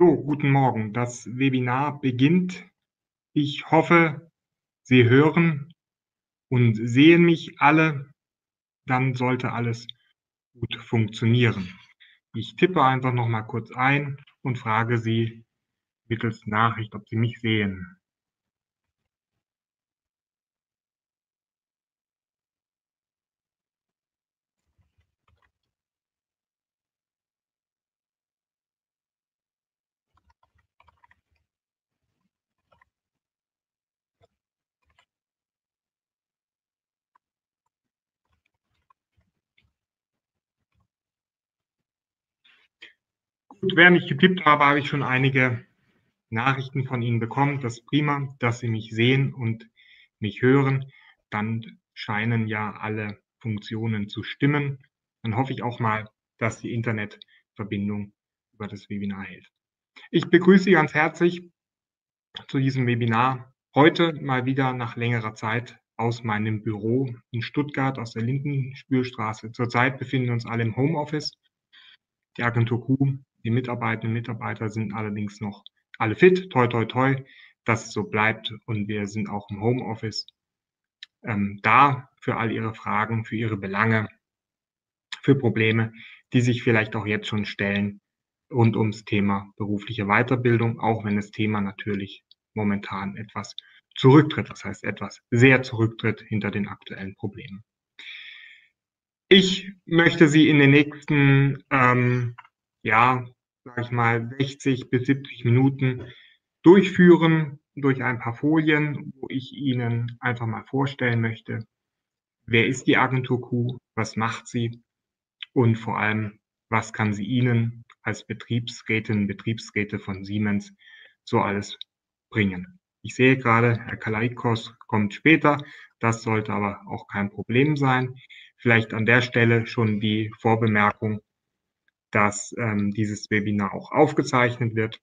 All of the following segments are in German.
So, guten Morgen. Das Webinar beginnt. Ich hoffe, Sie hören und sehen mich alle. Dann sollte alles gut funktionieren. Ich tippe einfach noch mal kurz ein und frage Sie mittels Nachricht, ob Sie mich sehen. Gut, während ich getippt habe, habe ich schon einige Nachrichten von Ihnen bekommen. Das ist prima, dass Sie mich sehen und mich hören. Dann scheinen ja alle Funktionen zu stimmen. Dann hoffe ich auch mal, dass die Internetverbindung über das Webinar hält. Ich begrüße Sie ganz herzlich zu diesem Webinar. Heute mal wieder nach längerer Zeit aus meinem Büro in Stuttgart aus der Lindenspürstraße. Zurzeit befinden wir uns alle im Homeoffice. Die Agentur Q die Mitarbeiterinnen und Mitarbeiter sind allerdings noch alle fit, toi, toi, toi, dass es so bleibt und wir sind auch im Homeoffice ähm, da für all Ihre Fragen, für Ihre Belange, für Probleme, die sich vielleicht auch jetzt schon stellen rund ums Thema berufliche Weiterbildung, auch wenn das Thema natürlich momentan etwas zurücktritt, das heißt etwas sehr zurücktritt hinter den aktuellen Problemen. Ich möchte Sie in den nächsten ähm, ja, sage ich mal, 60 bis 70 Minuten durchführen durch ein paar Folien, wo ich Ihnen einfach mal vorstellen möchte, wer ist die Agentur Q, was macht sie und vor allem, was kann sie Ihnen als Betriebsrätin, Betriebsräte von Siemens so alles bringen. Ich sehe gerade, Herr Kalaikos kommt später. Das sollte aber auch kein Problem sein. Vielleicht an der Stelle schon die Vorbemerkung, dass ähm, dieses Webinar auch aufgezeichnet wird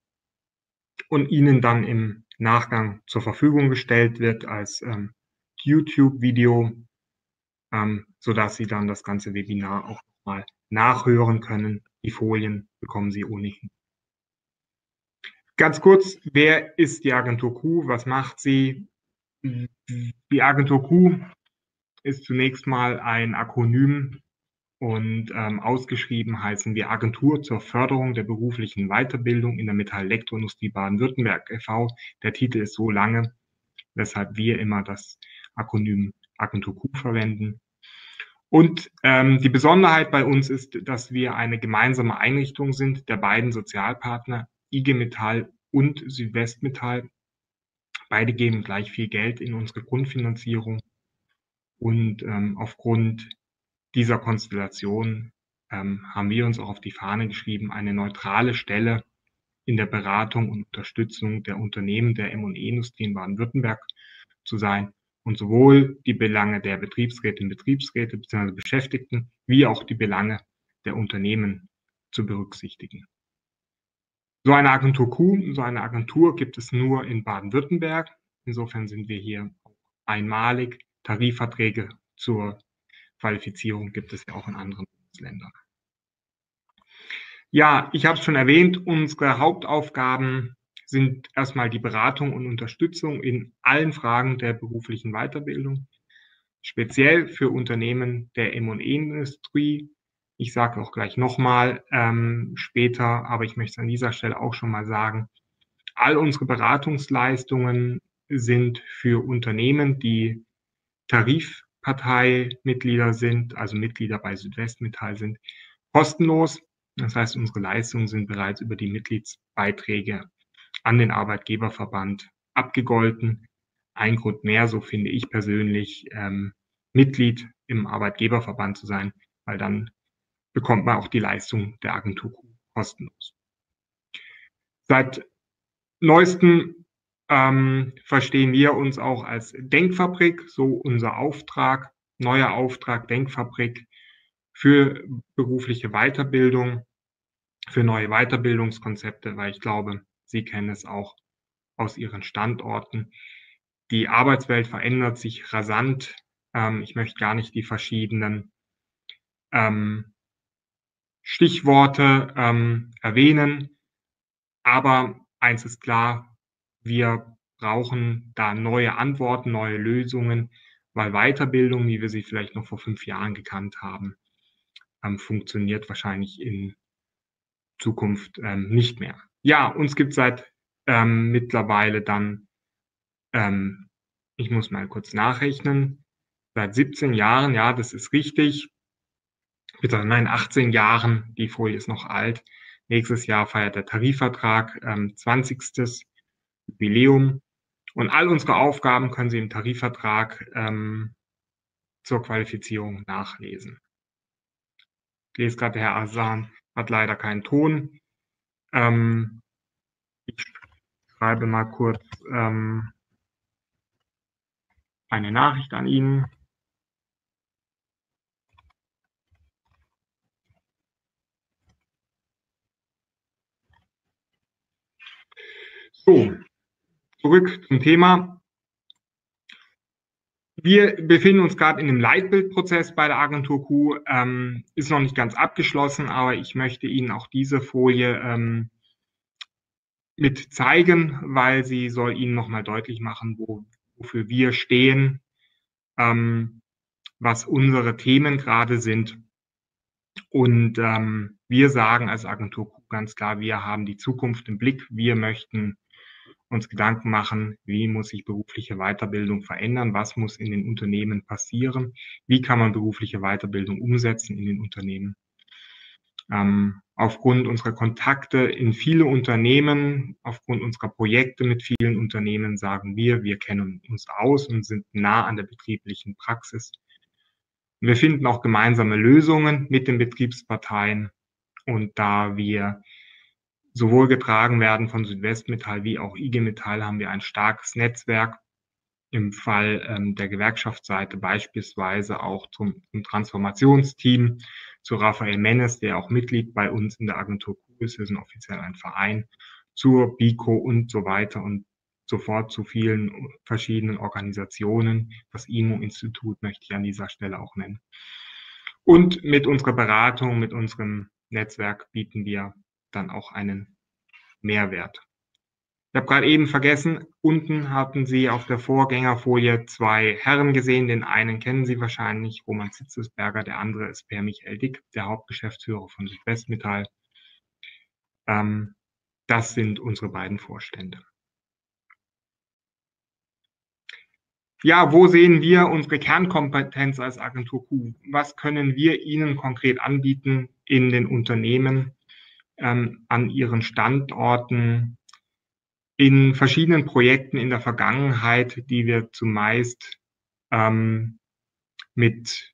und Ihnen dann im Nachgang zur Verfügung gestellt wird als ähm, YouTube-Video, ähm, sodass Sie dann das ganze Webinar auch mal nachhören können. Die Folien bekommen Sie ohnehin. Ganz kurz, wer ist die Agentur Q? Was macht sie? Die Agentur Q ist zunächst mal ein Akronym und ähm, ausgeschrieben heißen wir Agentur zur Förderung der beruflichen Weiterbildung in der Metall-Elektroindustrie Baden-Württemberg e.V. Der Titel ist so lange, weshalb wir immer das Akronym Agentur Q verwenden. Und ähm, die Besonderheit bei uns ist, dass wir eine gemeinsame Einrichtung sind der beiden Sozialpartner IG Metall und Südwestmetall. Beide geben gleich viel Geld in unsere Grundfinanzierung. Und ähm, aufgrund dieser Konstellation ähm, haben wir uns auch auf die Fahne geschrieben, eine neutrale Stelle in der Beratung und Unterstützung der Unternehmen der M&E-Industrie in Baden-Württemberg zu sein und sowohl die Belange der Betriebsräte und Betriebsräte bzw. Beschäftigten wie auch die Belange der Unternehmen zu berücksichtigen. So eine Agentur Q, so eine Agentur gibt es nur in Baden-Württemberg. Insofern sind wir hier einmalig. Tarifverträge zur Qualifizierung gibt es ja auch in anderen Bundesländern. Ja, ich habe es schon erwähnt, unsere Hauptaufgaben sind erstmal die Beratung und Unterstützung in allen Fragen der beruflichen Weiterbildung, speziell für Unternehmen der M&E-Industrie. Ich sage auch gleich nochmal ähm, später, aber ich möchte es an dieser Stelle auch schon mal sagen, all unsere Beratungsleistungen sind für Unternehmen, die Tarif Parteimitglieder sind, also Mitglieder bei Südwestmetall sind, kostenlos. Das heißt, unsere Leistungen sind bereits über die Mitgliedsbeiträge an den Arbeitgeberverband abgegolten. Ein Grund mehr, so finde ich persönlich, ähm, Mitglied im Arbeitgeberverband zu sein, weil dann bekommt man auch die Leistung der Agentur kostenlos. Seit neuestem ähm, verstehen wir uns auch als Denkfabrik, so unser Auftrag, neuer Auftrag Denkfabrik für berufliche Weiterbildung, für neue Weiterbildungskonzepte, weil ich glaube, Sie kennen es auch aus Ihren Standorten. Die Arbeitswelt verändert sich rasant. Ähm, ich möchte gar nicht die verschiedenen ähm, Stichworte ähm, erwähnen. Aber eins ist klar, wir brauchen da neue Antworten, neue Lösungen, weil Weiterbildung, wie wir sie vielleicht noch vor fünf Jahren gekannt haben, ähm, funktioniert wahrscheinlich in Zukunft ähm, nicht mehr. Ja, uns gibt seit ähm, mittlerweile dann, ähm, ich muss mal kurz nachrechnen, seit 17 Jahren, ja, das ist richtig, bitte, nein, 18 Jahren, die Folie ist noch alt. Nächstes Jahr feiert der Tarifvertrag ähm, 20. Jubiläum. Und all unsere Aufgaben können Sie im Tarifvertrag ähm, zur Qualifizierung nachlesen. Ich lese gerade, Herr Asan hat leider keinen Ton. Ähm, ich schreibe mal kurz ähm, eine Nachricht an ihn. So, zurück zum Thema. Wir befinden uns gerade in einem Leitbildprozess bei der Agentur Q. Ähm, ist noch nicht ganz abgeschlossen, aber ich möchte Ihnen auch diese Folie ähm, mit zeigen, weil sie soll Ihnen nochmal deutlich machen, wo, wofür wir stehen, ähm, was unsere Themen gerade sind. Und ähm, wir sagen als Agentur Q ganz klar, wir haben die Zukunft im Blick. Wir möchten uns Gedanken machen, wie muss sich berufliche Weiterbildung verändern, was muss in den Unternehmen passieren, wie kann man berufliche Weiterbildung umsetzen in den Unternehmen. Ähm, aufgrund unserer Kontakte in viele Unternehmen, aufgrund unserer Projekte mit vielen Unternehmen sagen wir, wir kennen uns aus und sind nah an der betrieblichen Praxis. Wir finden auch gemeinsame Lösungen mit den Betriebsparteien. Und da wir sowohl getragen werden von Südwestmetall wie auch IG Metall, haben wir ein starkes Netzwerk. Im Fall ähm, der Gewerkschaftsseite beispielsweise auch zum, zum Transformationsteam, zu Raphael Mennes, der auch Mitglied bei uns in der Agentur Q ist. Wir sind offiziell ein Verein, zur BICO und so weiter und sofort zu vielen verschiedenen Organisationen. Das IMO-Institut möchte ich an dieser Stelle auch nennen. Und mit unserer Beratung, mit unserem Netzwerk bieten wir dann auch einen Mehrwert. Ich habe gerade eben vergessen, unten hatten Sie auf der Vorgängerfolie zwei Herren gesehen. Den einen kennen Sie wahrscheinlich, Roman Zitzesberger, der andere ist Per Michael Dick, der Hauptgeschäftsführer von Südwestmetall. Ähm, das sind unsere beiden Vorstände. Ja, wo sehen wir unsere Kernkompetenz als Agentur Q? Was können wir Ihnen konkret anbieten in den Unternehmen, ähm, an ihren Standorten in verschiedenen Projekten in der Vergangenheit, die wir zumeist ähm, mit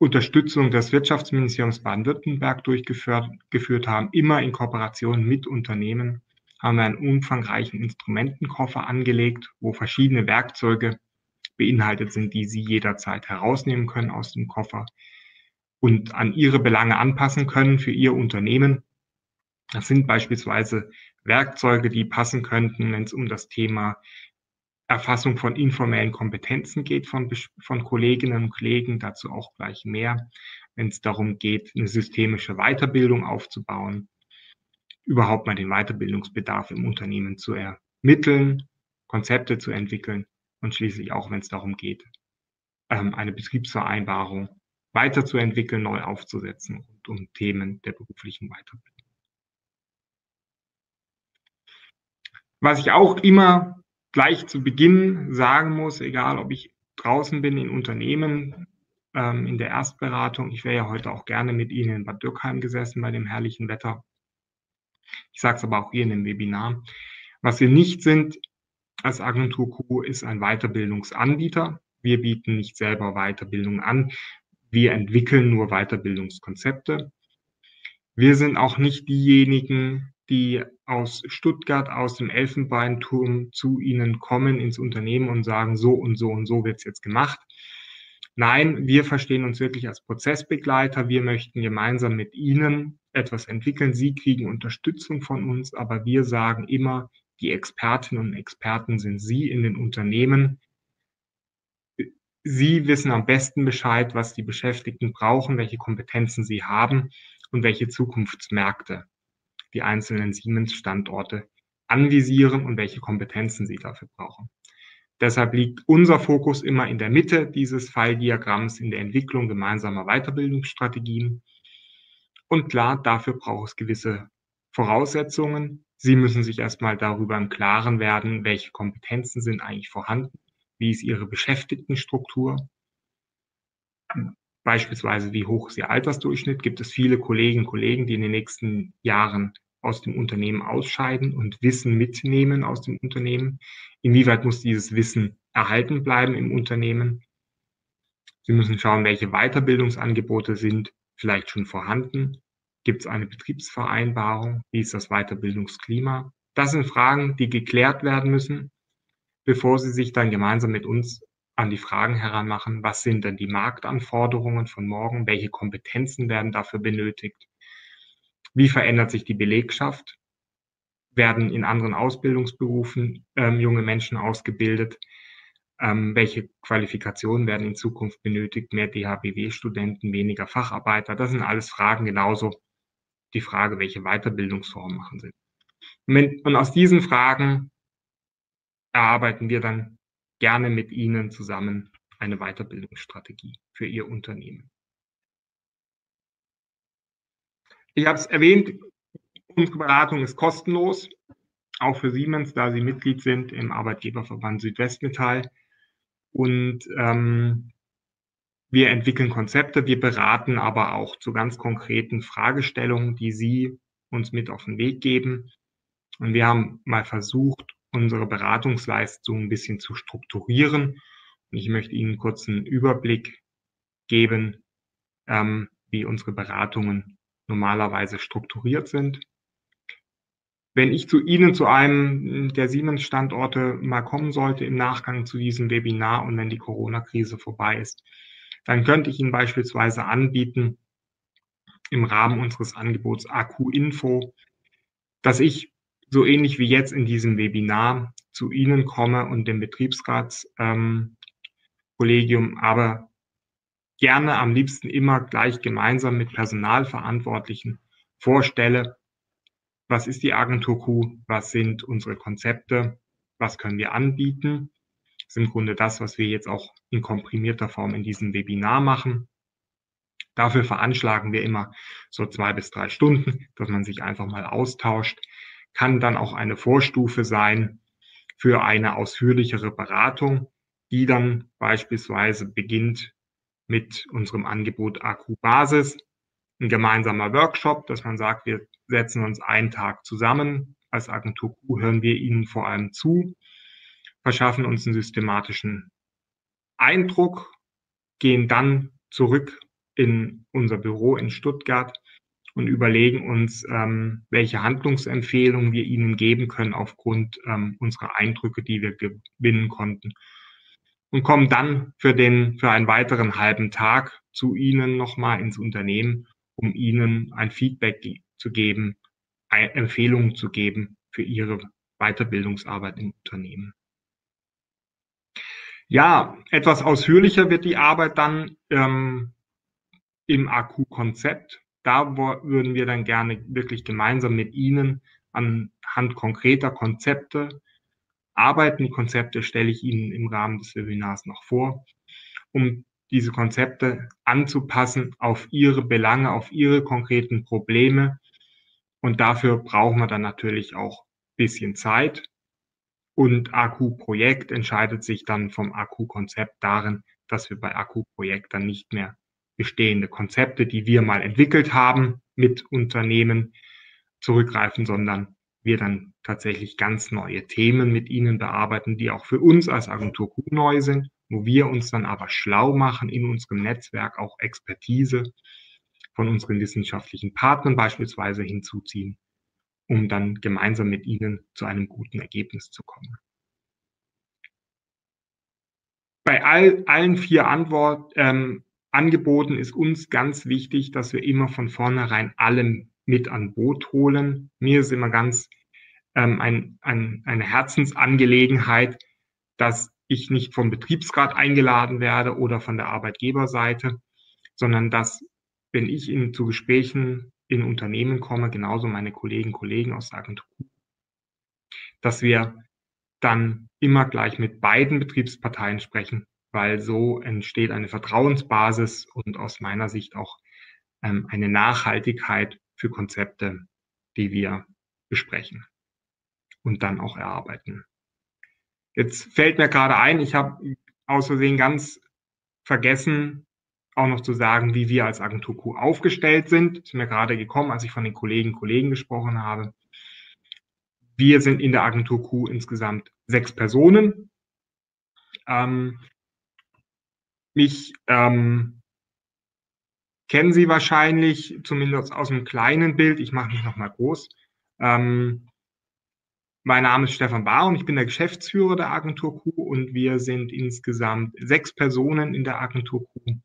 Unterstützung des Wirtschaftsministeriums Baden-Württemberg durchgeführt geführt haben, immer in Kooperation mit Unternehmen, haben wir einen umfangreichen Instrumentenkoffer angelegt, wo verschiedene Werkzeuge beinhaltet sind, die Sie jederzeit herausnehmen können aus dem Koffer, und an ihre Belange anpassen können für ihr Unternehmen. Das sind beispielsweise Werkzeuge, die passen könnten, wenn es um das Thema Erfassung von informellen Kompetenzen geht von, von Kolleginnen und Kollegen, dazu auch gleich mehr, wenn es darum geht, eine systemische Weiterbildung aufzubauen, überhaupt mal den Weiterbildungsbedarf im Unternehmen zu ermitteln, Konzepte zu entwickeln und schließlich auch, wenn es darum geht, ähm, eine Betriebsvereinbarung weiterzuentwickeln, neu aufzusetzen und um Themen der beruflichen Weiterbildung. Was ich auch immer gleich zu Beginn sagen muss, egal ob ich draußen bin in Unternehmen, ähm, in der Erstberatung, ich wäre ja heute auch gerne mit Ihnen in Bad Dürkheim gesessen bei dem herrlichen Wetter. Ich sage es aber auch hier in dem Webinar. Was wir nicht sind als Agentur Q ist ein Weiterbildungsanbieter. Wir bieten nicht selber Weiterbildung an. Wir entwickeln nur Weiterbildungskonzepte. Wir sind auch nicht diejenigen, die aus Stuttgart, aus dem Elfenbeinturm zu Ihnen kommen ins Unternehmen und sagen, so und so und so wird es jetzt gemacht. Nein, wir verstehen uns wirklich als Prozessbegleiter. Wir möchten gemeinsam mit Ihnen etwas entwickeln. Sie kriegen Unterstützung von uns, aber wir sagen immer, die Expertinnen und Experten sind Sie in den Unternehmen. Sie wissen am besten Bescheid, was die Beschäftigten brauchen, welche Kompetenzen sie haben und welche Zukunftsmärkte die einzelnen Siemens-Standorte anvisieren und welche Kompetenzen sie dafür brauchen. Deshalb liegt unser Fokus immer in der Mitte dieses Falldiagramms in der Entwicklung gemeinsamer Weiterbildungsstrategien. Und klar, dafür braucht es gewisse Voraussetzungen. Sie müssen sich erstmal darüber im Klaren werden, welche Kompetenzen sind eigentlich vorhanden, wie ist Ihre Beschäftigtenstruktur, beispielsweise wie hoch ist Ihr Altersdurchschnitt. Gibt es viele Kolleginnen und Kollegen, die in den nächsten Jahren aus dem Unternehmen ausscheiden und Wissen mitnehmen aus dem Unternehmen? Inwieweit muss dieses Wissen erhalten bleiben im Unternehmen? Sie müssen schauen, welche Weiterbildungsangebote sind vielleicht schon vorhanden. Gibt es eine Betriebsvereinbarung? Wie ist das Weiterbildungsklima? Das sind Fragen, die geklärt werden müssen, bevor Sie sich dann gemeinsam mit uns an die Fragen heranmachen, was sind denn die Marktanforderungen von morgen? Welche Kompetenzen werden dafür benötigt? Wie verändert sich die Belegschaft? Werden in anderen Ausbildungsberufen ähm, junge Menschen ausgebildet? Ähm, welche Qualifikationen werden in Zukunft benötigt? Mehr DHBW-Studenten, weniger Facharbeiter? Das sind alles Fragen, genauso die Frage, welche Weiterbildungsformen machen Sinn. Und aus diesen Fragen erarbeiten wir dann gerne mit Ihnen zusammen eine Weiterbildungsstrategie für Ihr Unternehmen. Ich habe es erwähnt, unsere Beratung ist kostenlos, auch für Siemens, da Sie Mitglied sind im Arbeitgeberverband Südwestmetall. Und ähm, wir entwickeln Konzepte, wir beraten aber auch zu ganz konkreten Fragestellungen, die Sie uns mit auf den Weg geben. Und wir haben mal versucht, unsere Beratungsleistung ein bisschen zu strukturieren. Und ich möchte Ihnen kurz einen Überblick geben, ähm, wie unsere Beratungen normalerweise strukturiert sind. Wenn ich zu Ihnen zu einem der Siemens-Standorte mal kommen sollte im Nachgang zu diesem Webinar und wenn die Corona-Krise vorbei ist, dann könnte ich Ihnen beispielsweise anbieten, im Rahmen unseres Angebots AQ Info, dass ich so ähnlich wie jetzt in diesem Webinar zu Ihnen komme und dem Betriebsratskollegium, ähm, aber gerne am liebsten immer gleich gemeinsam mit Personalverantwortlichen vorstelle, was ist die Agentur Q, was sind unsere Konzepte, was können wir anbieten. Das ist im Grunde das, was wir jetzt auch in komprimierter Form in diesem Webinar machen. Dafür veranschlagen wir immer so zwei bis drei Stunden, dass man sich einfach mal austauscht. Kann dann auch eine Vorstufe sein für eine ausführlichere Beratung, die dann beispielsweise beginnt mit unserem Angebot Akku Basis, ein gemeinsamer Workshop, dass man sagt, wir setzen uns einen Tag zusammen. Als Agentur Q hören wir Ihnen vor allem zu, verschaffen uns einen systematischen Eindruck, gehen dann zurück in unser Büro in Stuttgart und überlegen uns, ähm, welche Handlungsempfehlungen wir Ihnen geben können aufgrund ähm, unserer Eindrücke, die wir gewinnen konnten und kommen dann für den, für einen weiteren halben Tag zu Ihnen nochmal ins Unternehmen, um Ihnen ein Feedback zu geben, Empfehlungen zu geben für Ihre Weiterbildungsarbeit im Unternehmen. Ja, etwas ausführlicher wird die Arbeit dann ähm, im AQ-Konzept. Da würden wir dann gerne wirklich gemeinsam mit Ihnen anhand konkreter Konzepte arbeiten. Die Konzepte stelle ich Ihnen im Rahmen des Webinars noch vor, um diese Konzepte anzupassen auf Ihre Belange, auf Ihre konkreten Probleme. Und dafür brauchen wir dann natürlich auch ein bisschen Zeit. Und Akku-Projekt entscheidet sich dann vom Akku-Konzept darin, dass wir bei Akku-Projekt dann nicht mehr bestehende Konzepte, die wir mal entwickelt haben, mit Unternehmen zurückgreifen, sondern wir dann tatsächlich ganz neue Themen mit ihnen bearbeiten, die auch für uns als Agentur Q neu sind, wo wir uns dann aber schlau machen in unserem Netzwerk, auch Expertise von unseren wissenschaftlichen Partnern beispielsweise hinzuziehen, um dann gemeinsam mit ihnen zu einem guten Ergebnis zu kommen. Bei all, allen vier Antwort, ähm, Angeboten ist uns ganz wichtig, dass wir immer von vornherein alle mit an Boot holen. Mir ist immer ganz ähm, ein, ein, eine Herzensangelegenheit, dass ich nicht vom Betriebsrat eingeladen werde oder von der Arbeitgeberseite, sondern dass, wenn ich in, zu Gesprächen in Unternehmen komme, genauso meine Kollegen, Kollegen aus der Agentur, dass wir dann immer gleich mit beiden Betriebsparteien sprechen, weil so entsteht eine Vertrauensbasis und aus meiner Sicht auch ähm, eine Nachhaltigkeit für Konzepte, die wir besprechen und dann auch erarbeiten. Jetzt fällt mir gerade ein, ich habe aus Versehen ganz vergessen, auch noch zu sagen, wie wir als Agentur Q aufgestellt sind. Ist mir gerade gekommen, als ich von den Kollegen Kollegen gesprochen habe. Wir sind in der Agentur Q insgesamt sechs Personen. Ähm, mich ähm, kennen Sie wahrscheinlich, zumindest aus einem kleinen Bild. Ich mache mich nochmal groß. Ähm, mein Name ist Stefan und ich bin der Geschäftsführer der Agentur Q und wir sind insgesamt sechs Personen in der Agentur Q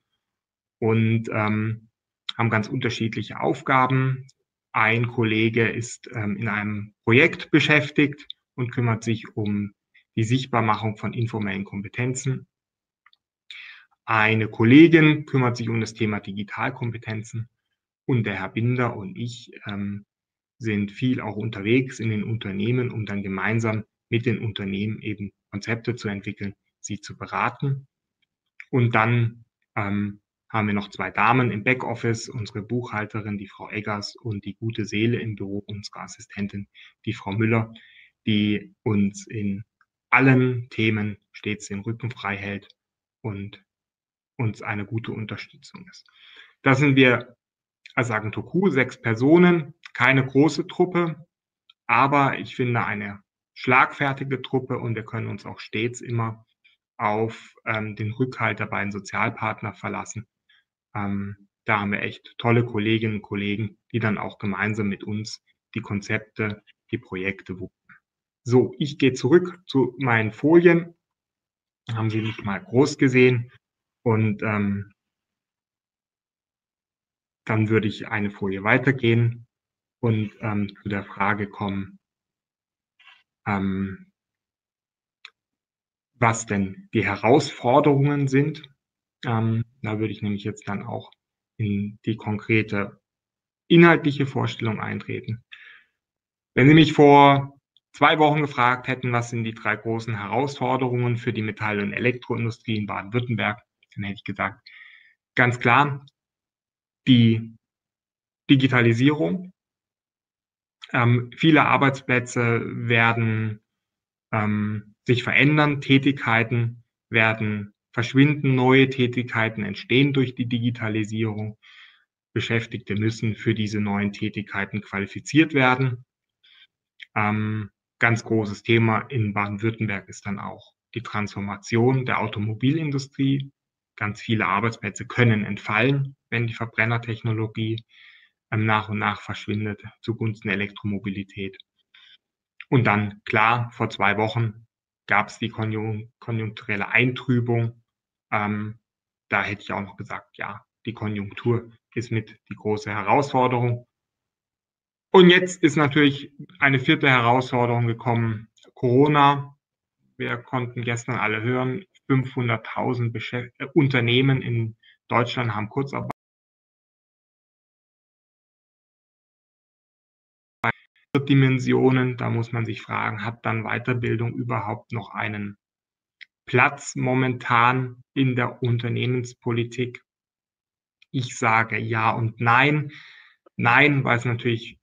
und ähm, haben ganz unterschiedliche Aufgaben. Ein Kollege ist ähm, in einem Projekt beschäftigt und kümmert sich um die Sichtbarmachung von informellen Kompetenzen. Eine Kollegin kümmert sich um das Thema Digitalkompetenzen und der Herr Binder und ich ähm, sind viel auch unterwegs in den Unternehmen, um dann gemeinsam mit den Unternehmen eben Konzepte zu entwickeln, sie zu beraten. Und dann ähm, haben wir noch zwei Damen im Backoffice, unsere Buchhalterin, die Frau Eggers und die gute Seele im Büro, unsere Assistentin, die Frau Müller, die uns in allen Themen stets den Rücken frei hält und uns eine gute Unterstützung ist. Da sind wir als Agentur Q sechs Personen, keine große Truppe, aber ich finde eine schlagfertige Truppe und wir können uns auch stets immer auf ähm, den Rückhalt der beiden Sozialpartner verlassen, ähm, da haben wir echt tolle Kolleginnen und Kollegen, die dann auch gemeinsam mit uns die Konzepte, die Projekte wuppen. So, ich gehe zurück zu meinen Folien. Haben Sie nicht mal groß gesehen. Und ähm, dann würde ich eine Folie weitergehen und ähm, zu der Frage kommen, ähm, was denn die Herausforderungen sind ähm, da würde ich nämlich jetzt dann auch in die konkrete inhaltliche Vorstellung eintreten. Wenn Sie mich vor zwei Wochen gefragt hätten, was sind die drei großen Herausforderungen für die Metall- und Elektroindustrie in Baden-Württemberg, dann hätte ich gesagt, ganz klar, die Digitalisierung. Ähm, viele Arbeitsplätze werden ähm, sich verändern, Tätigkeiten werden verschwinden neue Tätigkeiten, entstehen durch die Digitalisierung. Beschäftigte müssen für diese neuen Tätigkeiten qualifiziert werden. Ähm, ganz großes Thema in Baden-Württemberg ist dann auch die Transformation der Automobilindustrie. Ganz viele Arbeitsplätze können entfallen, wenn die Verbrennertechnologie ähm, nach und nach verschwindet zugunsten der Elektromobilität. Und dann, klar, vor zwei Wochen gab es die konjunkturelle Eintrübung ähm, da hätte ich auch noch gesagt, ja, die Konjunktur ist mit die große Herausforderung. Und jetzt ist natürlich eine vierte Herausforderung gekommen, Corona. Wir konnten gestern alle hören, 500.000 äh, Unternehmen in Deutschland haben Kurzarbeit. Dimensionen, da muss man sich fragen, hat dann Weiterbildung überhaupt noch einen Platz momentan in der Unternehmenspolitik? Ich sage ja und nein. Nein, weil es natürlich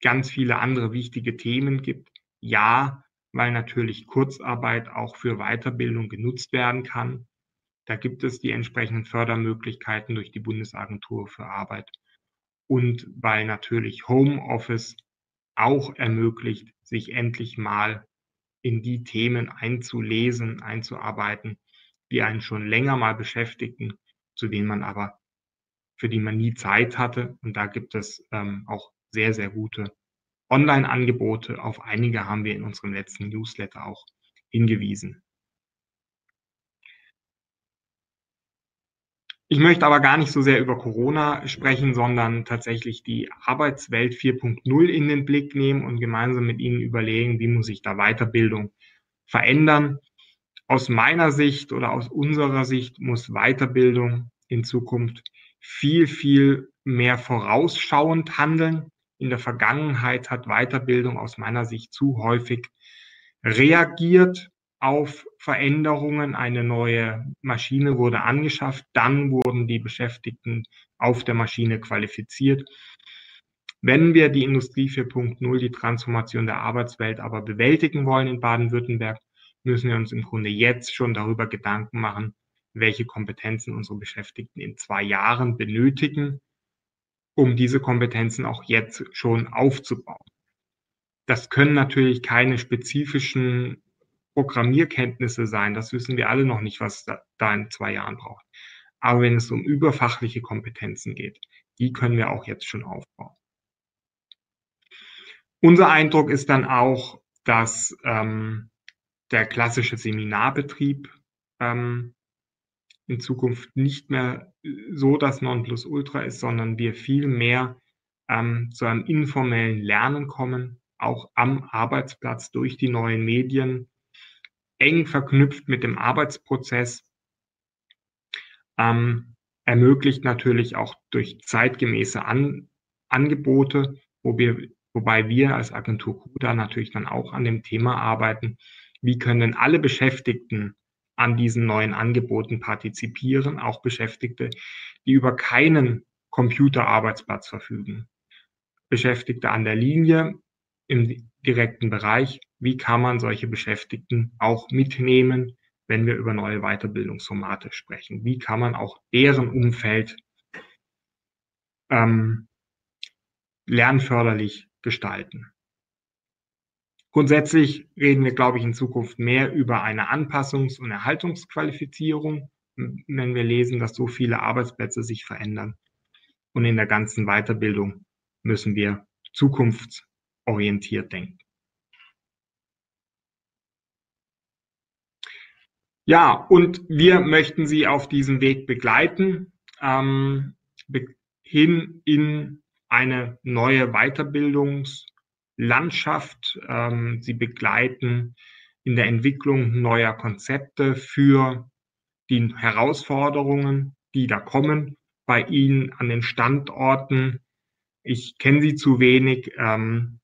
ganz viele andere wichtige Themen gibt. Ja, weil natürlich Kurzarbeit auch für Weiterbildung genutzt werden kann. Da gibt es die entsprechenden Fördermöglichkeiten durch die Bundesagentur für Arbeit. Und weil natürlich Homeoffice auch ermöglicht, sich endlich mal in die Themen einzulesen, einzuarbeiten, die einen schon länger mal beschäftigten, zu denen man aber, für die man nie Zeit hatte. Und da gibt es ähm, auch sehr, sehr gute Online-Angebote. Auf einige haben wir in unserem letzten Newsletter auch hingewiesen. Ich möchte aber gar nicht so sehr über Corona sprechen, sondern tatsächlich die Arbeitswelt 4.0 in den Blick nehmen und gemeinsam mit Ihnen überlegen, wie muss sich da Weiterbildung verändern. Aus meiner Sicht oder aus unserer Sicht muss Weiterbildung in Zukunft viel, viel mehr vorausschauend handeln. In der Vergangenheit hat Weiterbildung aus meiner Sicht zu häufig reagiert auf Veränderungen. Eine neue Maschine wurde angeschafft, dann wurden die Beschäftigten auf der Maschine qualifiziert. Wenn wir die Industrie 4.0, die Transformation der Arbeitswelt aber bewältigen wollen in Baden-Württemberg, müssen wir uns im Grunde jetzt schon darüber Gedanken machen, welche Kompetenzen unsere Beschäftigten in zwei Jahren benötigen, um diese Kompetenzen auch jetzt schon aufzubauen. Das können natürlich keine spezifischen Programmierkenntnisse sein. Das wissen wir alle noch nicht, was da in zwei Jahren braucht. Aber wenn es um überfachliche Kompetenzen geht, die können wir auch jetzt schon aufbauen. Unser Eindruck ist dann auch, dass ähm, der klassische Seminarbetrieb ähm, in Zukunft nicht mehr so das Nonplusultra ist, sondern wir viel mehr ähm, zu einem informellen Lernen kommen, auch am Arbeitsplatz durch die neuen Medien, eng verknüpft mit dem Arbeitsprozess, ähm, ermöglicht natürlich auch durch zeitgemäße An Angebote, wo wir, wobei wir als Agentur CUDA natürlich dann auch an dem Thema arbeiten, wie können alle Beschäftigten an diesen neuen Angeboten partizipieren, auch Beschäftigte, die über keinen Computerarbeitsplatz verfügen. Beschäftigte an der Linie im direkten Bereich, wie kann man solche Beschäftigten auch mitnehmen, wenn wir über neue Weiterbildungsformate sprechen? Wie kann man auch deren Umfeld ähm, lernförderlich gestalten? Grundsätzlich reden wir, glaube ich, in Zukunft mehr über eine Anpassungs- und Erhaltungsqualifizierung, wenn wir lesen, dass so viele Arbeitsplätze sich verändern. Und in der ganzen Weiterbildung müssen wir zukunftsorientiert denken. Ja, und wir möchten Sie auf diesem Weg begleiten, ähm, hin in eine neue Weiterbildungs- Landschaft. Ähm, sie begleiten in der Entwicklung neuer Konzepte für die Herausforderungen, die da kommen bei Ihnen an den Standorten. Ich kenne Sie zu wenig. Ähm,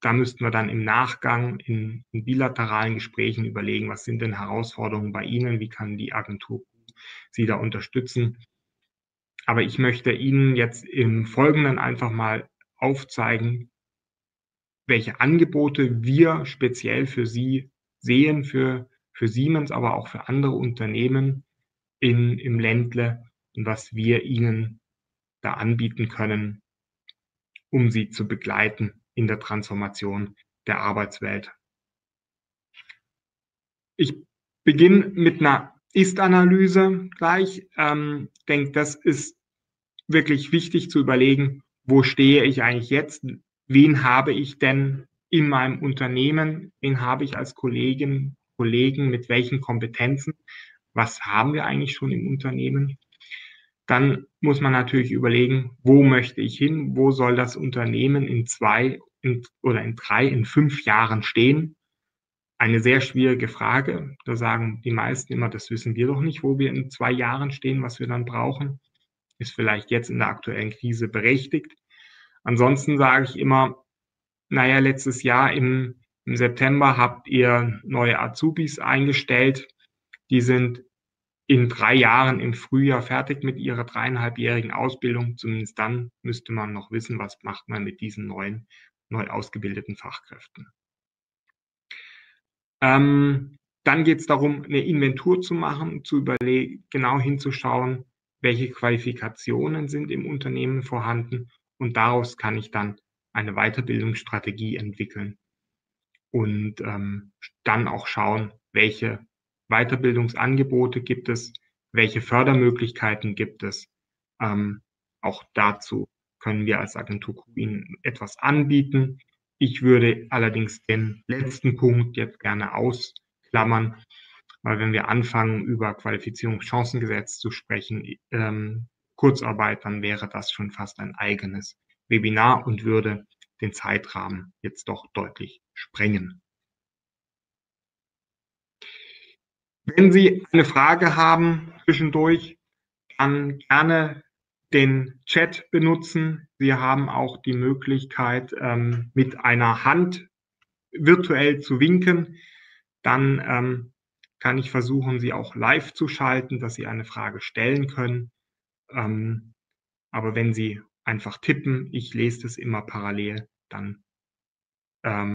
da müssten wir dann im Nachgang in, in, bilateralen Gesprächen überlegen, was sind denn Herausforderungen bei Ihnen, wie kann die Agentur Sie da unterstützen. Aber ich möchte Ihnen jetzt im Folgenden einfach mal aufzeigen, welche Angebote wir speziell für Sie sehen, für, für Siemens, aber auch für andere Unternehmen in, im Ländle und was wir Ihnen da anbieten können, um Sie zu begleiten in der Transformation der Arbeitswelt. Ich beginne mit einer Ist-Analyse gleich. Ähm, denke, das ist wirklich wichtig zu überlegen, wo stehe ich eigentlich jetzt? Wen habe ich denn in meinem Unternehmen, wen habe ich als Kollegin, Kollegen, mit welchen Kompetenzen, was haben wir eigentlich schon im Unternehmen. Dann muss man natürlich überlegen, wo möchte ich hin, wo soll das Unternehmen in zwei in, oder in drei, in fünf Jahren stehen. Eine sehr schwierige Frage. Da sagen die meisten immer, das wissen wir doch nicht, wo wir in zwei Jahren stehen, was wir dann brauchen. Ist vielleicht jetzt in der aktuellen Krise berechtigt. Ansonsten sage ich immer, naja, letztes Jahr im, im September habt ihr neue Azubis eingestellt. Die sind in drei Jahren im Frühjahr fertig mit ihrer dreieinhalbjährigen Ausbildung. Zumindest dann müsste man noch wissen, was macht man mit diesen neuen, neu ausgebildeten Fachkräften. Ähm, dann geht es darum, eine Inventur zu machen, zu überlegen, genau hinzuschauen, welche Qualifikationen sind im Unternehmen vorhanden und daraus kann ich dann eine Weiterbildungsstrategie entwickeln und ähm, dann auch schauen, welche Weiterbildungsangebote gibt es, welche Fördermöglichkeiten gibt es. Ähm, auch dazu können wir als Agentur Ihnen etwas anbieten. Ich würde allerdings den letzten Punkt jetzt gerne ausklammern, weil wenn wir anfangen, über Qualifizierungschancengesetz zu sprechen, ähm, Dann wäre das schon fast ein eigenes Webinar und würde den Zeitrahmen jetzt doch deutlich sprengen. Wenn Sie eine Frage haben zwischendurch, dann gerne den Chat benutzen. Sie haben auch die Möglichkeit, ähm, mit einer Hand virtuell zu winken. Dann ähm, kann ich versuchen, Sie auch live zu schalten, dass Sie eine Frage stellen können. Ähm, aber wenn Sie einfach tippen, ich lese das immer parallel, dann ähm,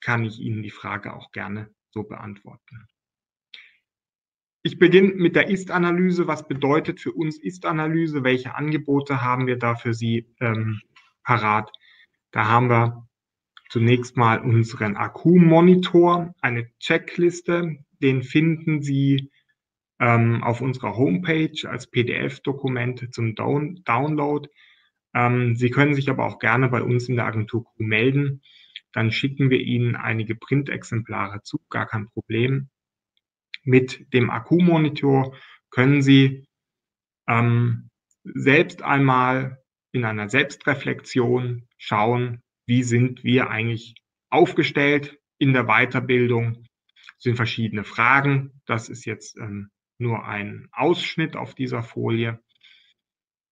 kann ich Ihnen die Frage auch gerne so beantworten. Ich beginne mit der Ist-Analyse. Was bedeutet für uns Ist-Analyse? Welche Angebote haben wir da für Sie ähm, parat? Da haben wir zunächst mal unseren Akku-Monitor, eine Checkliste. Den finden Sie ähm, auf unserer Homepage als PDF-Dokument zum Down Download. Ähm, Sie können sich aber auch gerne bei uns in der Agentur Q melden. Dann schicken wir Ihnen einige Printexemplare zu, gar kein Problem. Mit dem Akkumonitor können Sie ähm, selbst einmal in einer Selbstreflexion schauen, wie sind wir eigentlich aufgestellt in der Weiterbildung. Das sind verschiedene Fragen. Das ist jetzt ähm, nur ein Ausschnitt auf dieser Folie.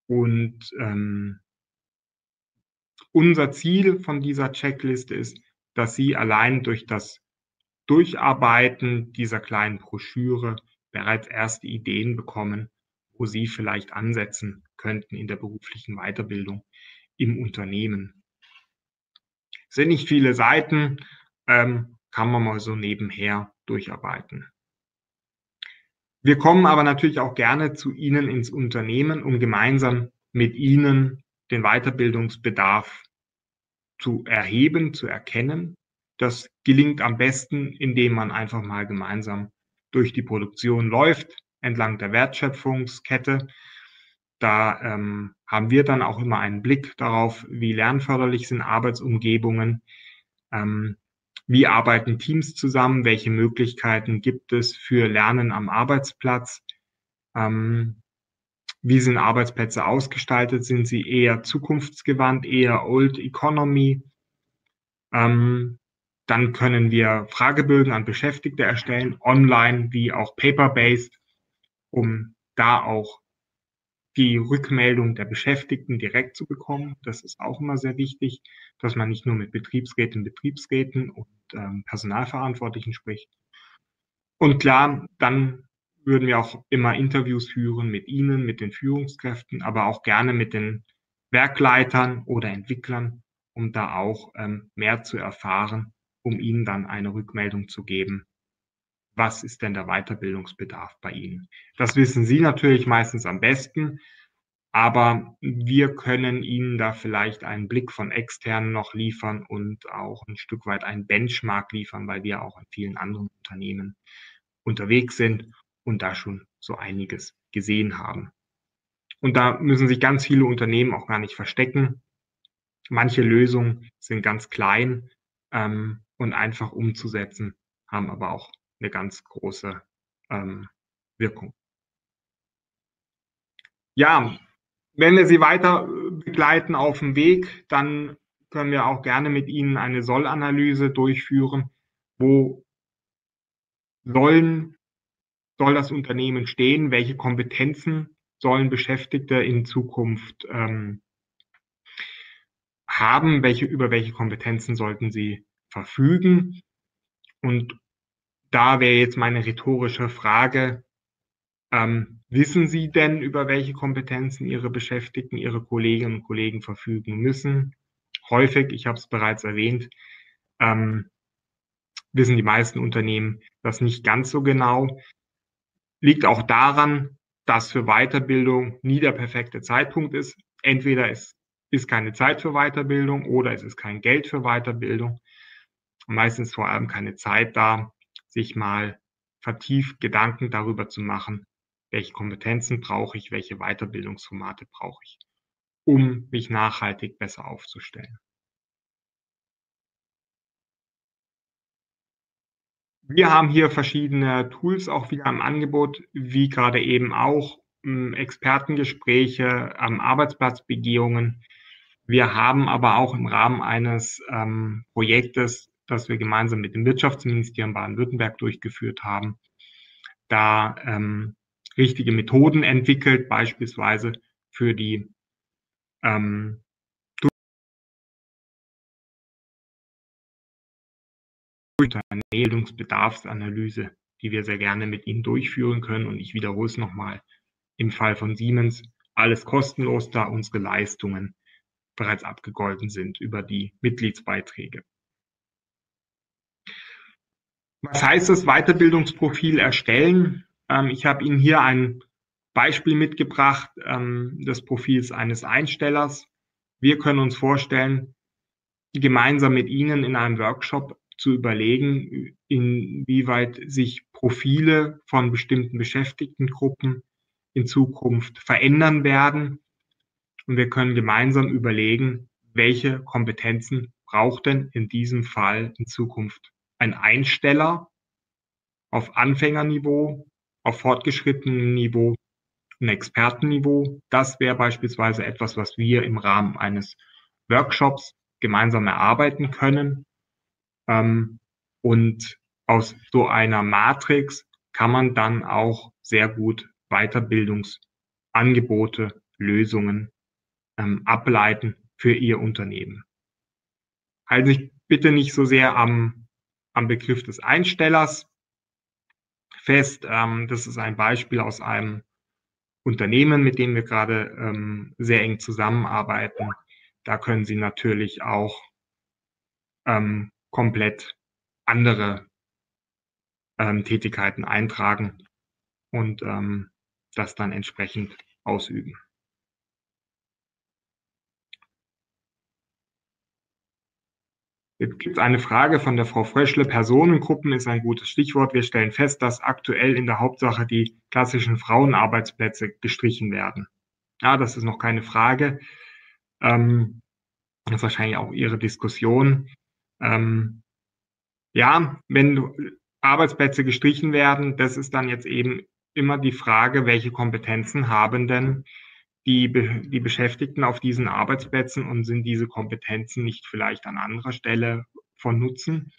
Und ähm, unser Ziel von dieser Checkliste ist, dass Sie allein durch das Durcharbeiten dieser kleinen Broschüre bereits erste Ideen bekommen, wo Sie vielleicht ansetzen könnten in der beruflichen Weiterbildung im Unternehmen. Sind nicht viele Seiten, ähm, kann man mal so nebenher durcharbeiten. Wir kommen aber natürlich auch gerne zu Ihnen ins Unternehmen, um gemeinsam mit Ihnen den Weiterbildungsbedarf zu erheben, zu erkennen das gelingt am besten, indem man einfach mal gemeinsam durch die Produktion läuft, entlang der Wertschöpfungskette. Da ähm, haben wir dann auch immer einen Blick darauf, wie lernförderlich sind Arbeitsumgebungen, ähm, wie arbeiten Teams zusammen, welche Möglichkeiten gibt es für Lernen am Arbeitsplatz, ähm, wie sind Arbeitsplätze ausgestaltet, sind sie eher zukunftsgewandt, eher Old Economy, ähm, dann können wir Fragebögen an Beschäftigte erstellen, online wie auch paper-based, um da auch die Rückmeldung der Beschäftigten direkt zu bekommen. Das ist auch immer sehr wichtig, dass man nicht nur mit Betriebsräten, Betriebsräten und ähm, Personalverantwortlichen spricht. Und klar, dann würden wir auch immer Interviews führen mit Ihnen, mit den Führungskräften, aber auch gerne mit den Werkleitern oder Entwicklern, um da auch ähm, mehr zu erfahren um Ihnen dann eine Rückmeldung zu geben, was ist denn der Weiterbildungsbedarf bei Ihnen. Das wissen Sie natürlich meistens am besten, aber wir können Ihnen da vielleicht einen Blick von externen noch liefern und auch ein Stück weit einen Benchmark liefern, weil wir auch in vielen anderen Unternehmen unterwegs sind und da schon so einiges gesehen haben. Und da müssen sich ganz viele Unternehmen auch gar nicht verstecken. Manche Lösungen sind ganz klein ähm, und einfach umzusetzen, haben aber auch eine ganz große ähm, Wirkung. Ja, wenn wir Sie weiter äh, begleiten auf dem Weg, dann können wir auch gerne mit Ihnen eine Sollanalyse durchführen. Wo sollen, soll das Unternehmen stehen? Welche Kompetenzen sollen Beschäftigte in Zukunft ähm, haben? Welche, über welche Kompetenzen sollten sie verfügen. Und da wäre jetzt meine rhetorische Frage, ähm, wissen Sie denn, über welche Kompetenzen Ihre Beschäftigten, Ihre Kolleginnen und Kollegen verfügen müssen? Häufig, ich habe es bereits erwähnt, ähm, wissen die meisten Unternehmen das nicht ganz so genau. Liegt auch daran, dass für Weiterbildung nie der perfekte Zeitpunkt ist. Entweder es ist keine Zeit für Weiterbildung oder es ist kein Geld für Weiterbildung meistens vor allem keine Zeit da, sich mal vertieft Gedanken darüber zu machen, welche Kompetenzen brauche ich, welche Weiterbildungsformate brauche ich, um mich nachhaltig besser aufzustellen. Wir haben hier verschiedene Tools auch wieder im Angebot, wie gerade eben auch hm, Expertengespräche, Arbeitsplatzbegehungen. Wir haben aber auch im Rahmen eines ähm, Projektes das wir gemeinsam mit dem Wirtschaftsministerium Baden-Württemberg durchgeführt haben, da ähm, richtige Methoden entwickelt, beispielsweise für die ähm, Unternehmensbedarfsanalyse, die wir sehr gerne mit Ihnen durchführen können. Und ich wiederhole es nochmal. Im Fall von Siemens alles kostenlos, da unsere Leistungen bereits abgegolten sind über die Mitgliedsbeiträge. Was heißt das Weiterbildungsprofil erstellen? Ähm, ich habe Ihnen hier ein Beispiel mitgebracht ähm, des Profils eines Einstellers. Wir können uns vorstellen, gemeinsam mit Ihnen in einem Workshop zu überlegen, inwieweit sich Profile von bestimmten Beschäftigtengruppen in Zukunft verändern werden. Und wir können gemeinsam überlegen, welche Kompetenzen braucht denn in diesem Fall in Zukunft ein Einsteller auf Anfängerniveau, auf fortgeschrittenem Niveau, ein Expertenniveau. Das wäre beispielsweise etwas, was wir im Rahmen eines Workshops gemeinsam erarbeiten können. Ähm, und aus so einer Matrix kann man dann auch sehr gut Weiterbildungsangebote, Lösungen ähm, ableiten für Ihr Unternehmen. Halten Sie sich bitte nicht so sehr am, am Begriff des Einstellers fest. Ähm, das ist ein Beispiel aus einem Unternehmen, mit dem wir gerade ähm, sehr eng zusammenarbeiten. Da können Sie natürlich auch ähm, komplett andere ähm, Tätigkeiten eintragen und ähm, das dann entsprechend ausüben. Jetzt gibt es eine Frage von der Frau Fröschle. Personengruppen ist ein gutes Stichwort. Wir stellen fest, dass aktuell in der Hauptsache die klassischen Frauenarbeitsplätze gestrichen werden. Ja, das ist noch keine Frage. Ähm, das ist wahrscheinlich auch Ihre Diskussion. Ähm, ja, wenn Arbeitsplätze gestrichen werden, das ist dann jetzt eben immer die Frage, welche Kompetenzen haben denn die, die Beschäftigten auf diesen Arbeitsplätzen und sind diese Kompetenzen nicht vielleicht an anderer Stelle von Nutzen?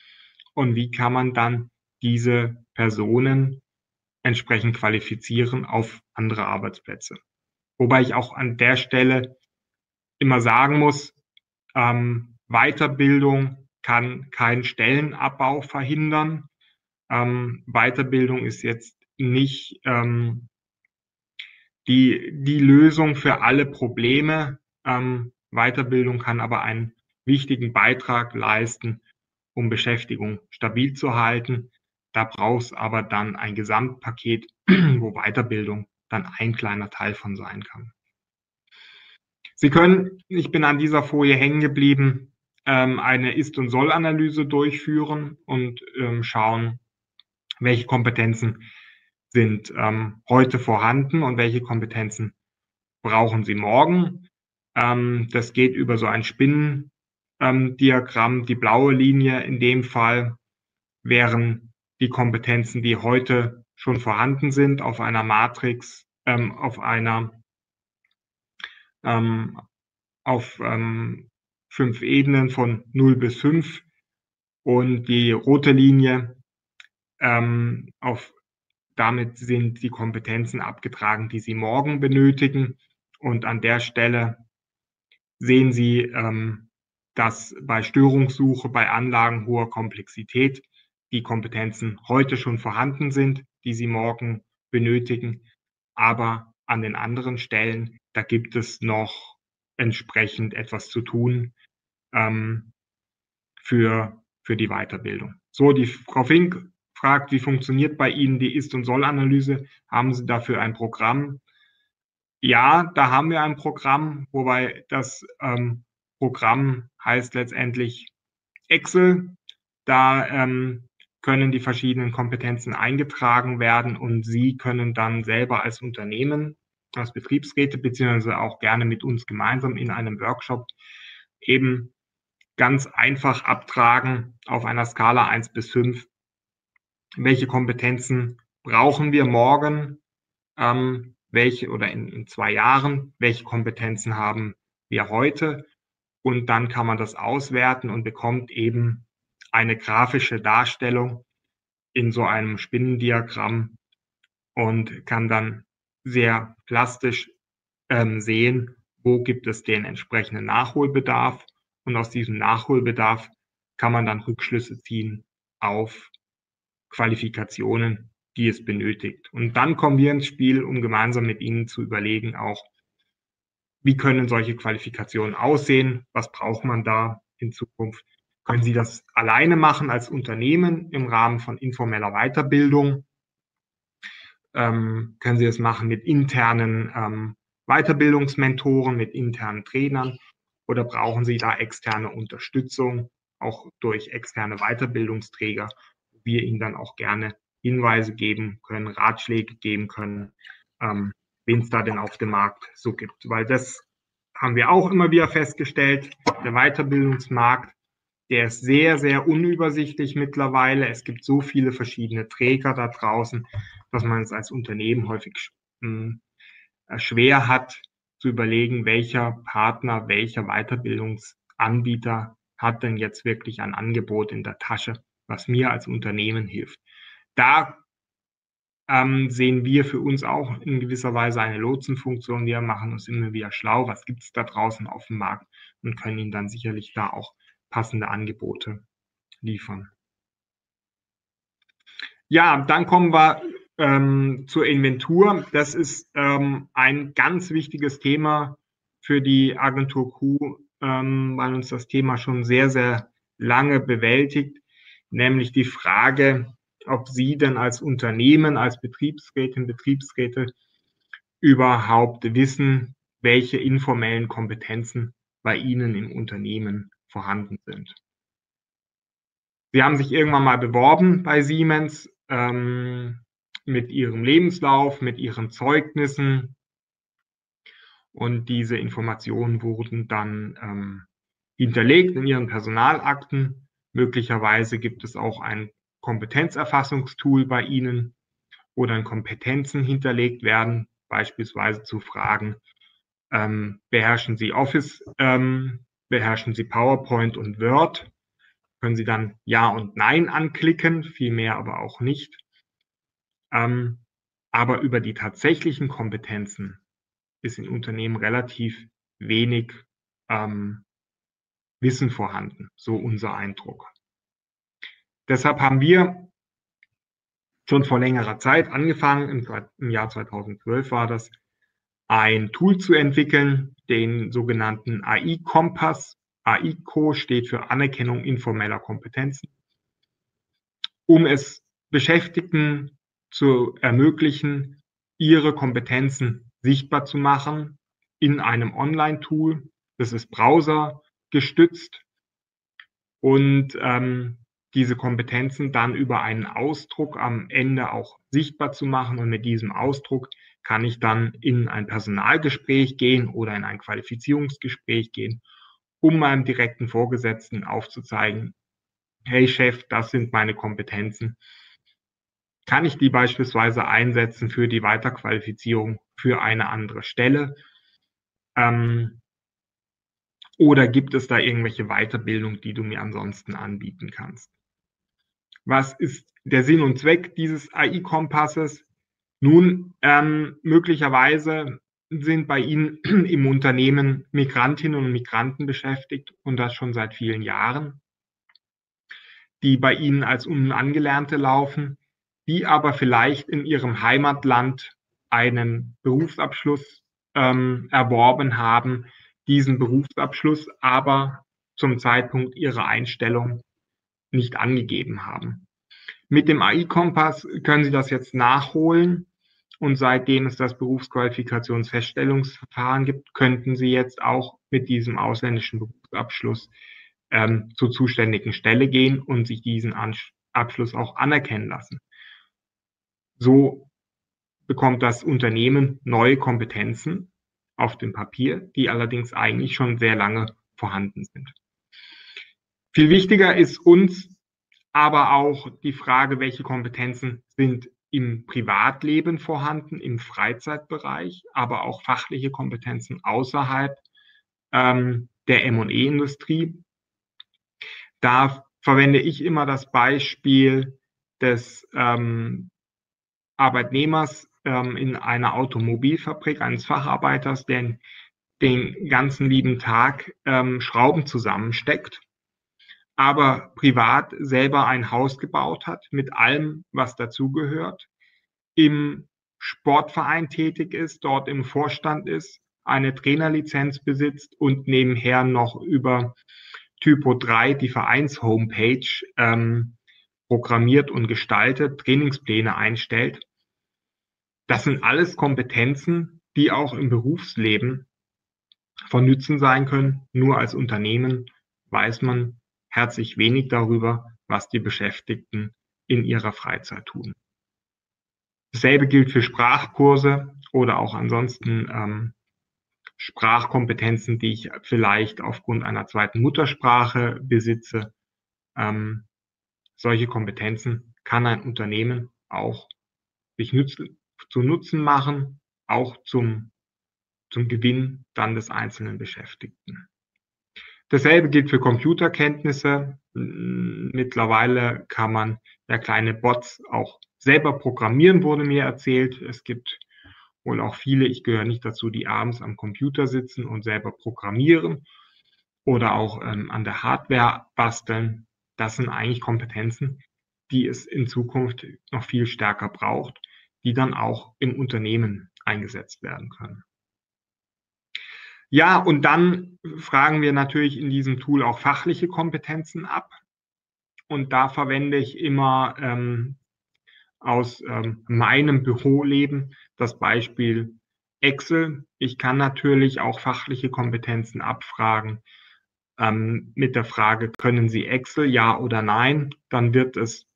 Und wie kann man dann diese Personen entsprechend qualifizieren auf andere Arbeitsplätze? Wobei ich auch an der Stelle immer sagen muss, ähm, Weiterbildung kann keinen Stellenabbau verhindern. Ähm, Weiterbildung ist jetzt nicht ähm, die, die Lösung für alle Probleme. Ähm, Weiterbildung kann aber einen wichtigen Beitrag leisten, um Beschäftigung stabil zu halten. Da braucht es aber dann ein Gesamtpaket, wo Weiterbildung dann ein kleiner Teil von sein kann. Sie können, ich bin an dieser Folie hängen geblieben, ähm, eine Ist- und Soll-Analyse durchführen und ähm, schauen, welche Kompetenzen sind ähm, heute vorhanden und welche Kompetenzen brauchen Sie morgen. Ähm, das geht über so ein Spinnendiagramm. Die blaue Linie in dem Fall wären die Kompetenzen, die heute schon vorhanden sind, auf einer Matrix, ähm, auf einer, ähm, auf ähm, fünf Ebenen von 0 bis 5 und die rote Linie ähm, auf damit sind die Kompetenzen abgetragen, die Sie morgen benötigen. Und an der Stelle sehen Sie, ähm, dass bei Störungssuche, bei Anlagen hoher Komplexität die Kompetenzen heute schon vorhanden sind, die Sie morgen benötigen. Aber an den anderen Stellen, da gibt es noch entsprechend etwas zu tun ähm, für, für die Weiterbildung. So, die Frau Fink fragt, wie funktioniert bei Ihnen die Ist- und Soll-Analyse? Haben Sie dafür ein Programm? Ja, da haben wir ein Programm, wobei das ähm, Programm heißt letztendlich Excel. Da ähm, können die verschiedenen Kompetenzen eingetragen werden und Sie können dann selber als Unternehmen, als Betriebsräte, beziehungsweise auch gerne mit uns gemeinsam in einem Workshop eben ganz einfach abtragen auf einer Skala 1 bis 5, welche Kompetenzen brauchen wir morgen, ähm, welche oder in, in zwei Jahren, welche Kompetenzen haben wir heute. Und dann kann man das auswerten und bekommt eben eine grafische Darstellung in so einem Spinnendiagramm und kann dann sehr plastisch ähm, sehen, wo gibt es den entsprechenden Nachholbedarf. Und aus diesem Nachholbedarf kann man dann Rückschlüsse ziehen auf Qualifikationen, die es benötigt. Und dann kommen wir ins Spiel, um gemeinsam mit Ihnen zu überlegen, auch wie können solche Qualifikationen aussehen, was braucht man da in Zukunft. Können Sie das alleine machen als Unternehmen im Rahmen von informeller Weiterbildung? Ähm, können Sie das machen mit internen ähm, Weiterbildungsmentoren, mit internen Trainern oder brauchen Sie da externe Unterstützung, auch durch externe Weiterbildungsträger, wir Ihnen dann auch gerne Hinweise geben können, Ratschläge geben können, ähm, wen es da denn auf dem Markt so gibt. Weil das haben wir auch immer wieder festgestellt, der Weiterbildungsmarkt, der ist sehr, sehr unübersichtlich mittlerweile. Es gibt so viele verschiedene Träger da draußen, dass man es als Unternehmen häufig äh, schwer hat zu überlegen, welcher Partner, welcher Weiterbildungsanbieter hat denn jetzt wirklich ein Angebot in der Tasche, was mir als Unternehmen hilft. Da ähm, sehen wir für uns auch in gewisser Weise eine Lotsenfunktion. Wir machen uns immer wieder schlau, was gibt es da draußen auf dem Markt und können Ihnen dann sicherlich da auch passende Angebote liefern. Ja, dann kommen wir ähm, zur Inventur. Das ist ähm, ein ganz wichtiges Thema für die Agentur Q, ähm, weil uns das Thema schon sehr, sehr lange bewältigt, nämlich die Frage, ob Sie denn als Unternehmen, als Betriebsrätin, Betriebsräte überhaupt wissen, welche informellen Kompetenzen bei Ihnen im Unternehmen vorhanden sind. Sie haben sich irgendwann mal beworben bei Siemens ähm, mit Ihrem Lebenslauf, mit Ihren Zeugnissen und diese Informationen wurden dann ähm, hinterlegt in Ihren Personalakten. Möglicherweise gibt es auch ein Kompetenzerfassungstool bei Ihnen, wo dann Kompetenzen hinterlegt werden, beispielsweise zu Fragen, ähm, beherrschen Sie Office, ähm, beherrschen Sie PowerPoint und Word, können Sie dann Ja und Nein anklicken, viel mehr aber auch nicht. Ähm, aber über die tatsächlichen Kompetenzen ist in Unternehmen relativ wenig ähm, Wissen vorhanden, so unser Eindruck. Deshalb haben wir schon vor längerer Zeit angefangen, im, Jahr 2012 war das, ein Tool zu entwickeln, den sogenannten AI-Kompass. AI-Co steht für Anerkennung informeller Kompetenzen, um es Beschäftigten zu ermöglichen, ihre Kompetenzen sichtbar zu machen in einem Online-Tool. Das ist Browser gestützt und ähm, diese Kompetenzen dann über einen Ausdruck am Ende auch sichtbar zu machen. Und mit diesem Ausdruck kann ich dann in ein Personalgespräch gehen oder in ein Qualifizierungsgespräch gehen, um meinem direkten Vorgesetzten aufzuzeigen, hey Chef, das sind meine Kompetenzen. Kann ich die beispielsweise einsetzen für die Weiterqualifizierung für eine andere Stelle? Ähm, oder gibt es da irgendwelche Weiterbildung, die du mir ansonsten anbieten kannst? Was ist der Sinn und Zweck dieses AI-Kompasses? Nun, ähm, möglicherweise sind bei Ihnen im Unternehmen Migrantinnen und Migranten beschäftigt und das schon seit vielen Jahren, die bei Ihnen als Unangelernte laufen, die aber vielleicht in Ihrem Heimatland einen Berufsabschluss ähm, erworben haben, diesen Berufsabschluss aber zum Zeitpunkt ihrer Einstellung nicht angegeben haben. Mit dem AI-Kompass können Sie das jetzt nachholen und seitdem es das Berufsqualifikationsfeststellungsverfahren gibt, könnten Sie jetzt auch mit diesem ausländischen Berufsabschluss ähm, zur zuständigen Stelle gehen und sich diesen An Abschluss auch anerkennen lassen. So bekommt das Unternehmen neue Kompetenzen auf dem Papier, die allerdings eigentlich schon sehr lange vorhanden sind. Viel wichtiger ist uns aber auch die Frage, welche Kompetenzen sind im Privatleben vorhanden, im Freizeitbereich, aber auch fachliche Kompetenzen außerhalb ähm, der M&E-Industrie. Da verwende ich immer das Beispiel des ähm, Arbeitnehmers, ähm, in einer Automobilfabrik eines Facharbeiters, der den ganzen lieben Tag ähm, Schrauben zusammensteckt, aber privat selber ein Haus gebaut hat mit allem, was dazugehört, im Sportverein tätig ist, dort im Vorstand ist, eine Trainerlizenz besitzt und nebenher noch über Typo 3 die Vereins-Homepage ähm, programmiert und gestaltet, Trainingspläne einstellt. Das sind alles Kompetenzen, die auch im Berufsleben von Nützen sein können. Nur als Unternehmen weiß man herzlich wenig darüber, was die Beschäftigten in ihrer Freizeit tun. Dasselbe gilt für Sprachkurse oder auch ansonsten ähm, Sprachkompetenzen, die ich vielleicht aufgrund einer zweiten Muttersprache besitze. Ähm, solche Kompetenzen kann ein Unternehmen auch sich nützen, zu Nutzen machen, auch zum, zum Gewinn dann des einzelnen Beschäftigten. Dasselbe gilt für Computerkenntnisse. Mittlerweile kann man ja kleine Bots auch selber programmieren, wurde mir erzählt. Es gibt wohl auch viele, ich gehöre nicht dazu, die abends am Computer sitzen und selber programmieren oder auch ähm, an der Hardware basteln. Das sind eigentlich Kompetenzen, die es in Zukunft noch viel stärker braucht, die dann auch im Unternehmen eingesetzt werden können. Ja, und dann fragen wir natürlich in diesem Tool auch fachliche Kompetenzen ab. Und da verwende ich immer ähm, aus ähm, meinem Büroleben das Beispiel Excel. Ich kann natürlich auch fachliche Kompetenzen abfragen ähm, mit der Frage, können Sie Excel, ja oder nein? Dann wird es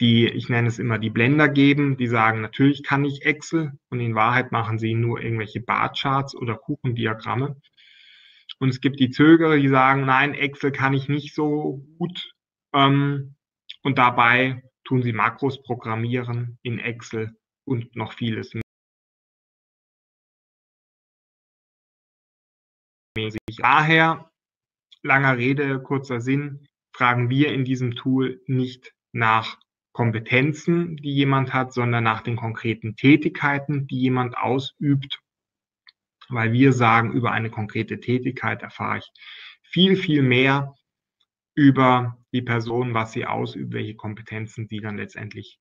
die, ich nenne es immer die Blender geben, die sagen, natürlich kann ich Excel und in Wahrheit machen sie nur irgendwelche Barcharts oder Kuchendiagramme. Und es gibt die Zögerer, die sagen, nein, Excel kann ich nicht so gut. Ähm, und dabei tun Sie Makros programmieren in Excel und noch vieles mehr. Daher, langer Rede, kurzer Sinn, fragen wir in diesem Tool nicht nach Kompetenzen, die jemand hat, sondern nach den konkreten Tätigkeiten, die jemand ausübt. Weil wir sagen, über eine konkrete Tätigkeit erfahre ich viel, viel mehr über die Person, was sie ausübt, welche Kompetenzen sie dann letztendlich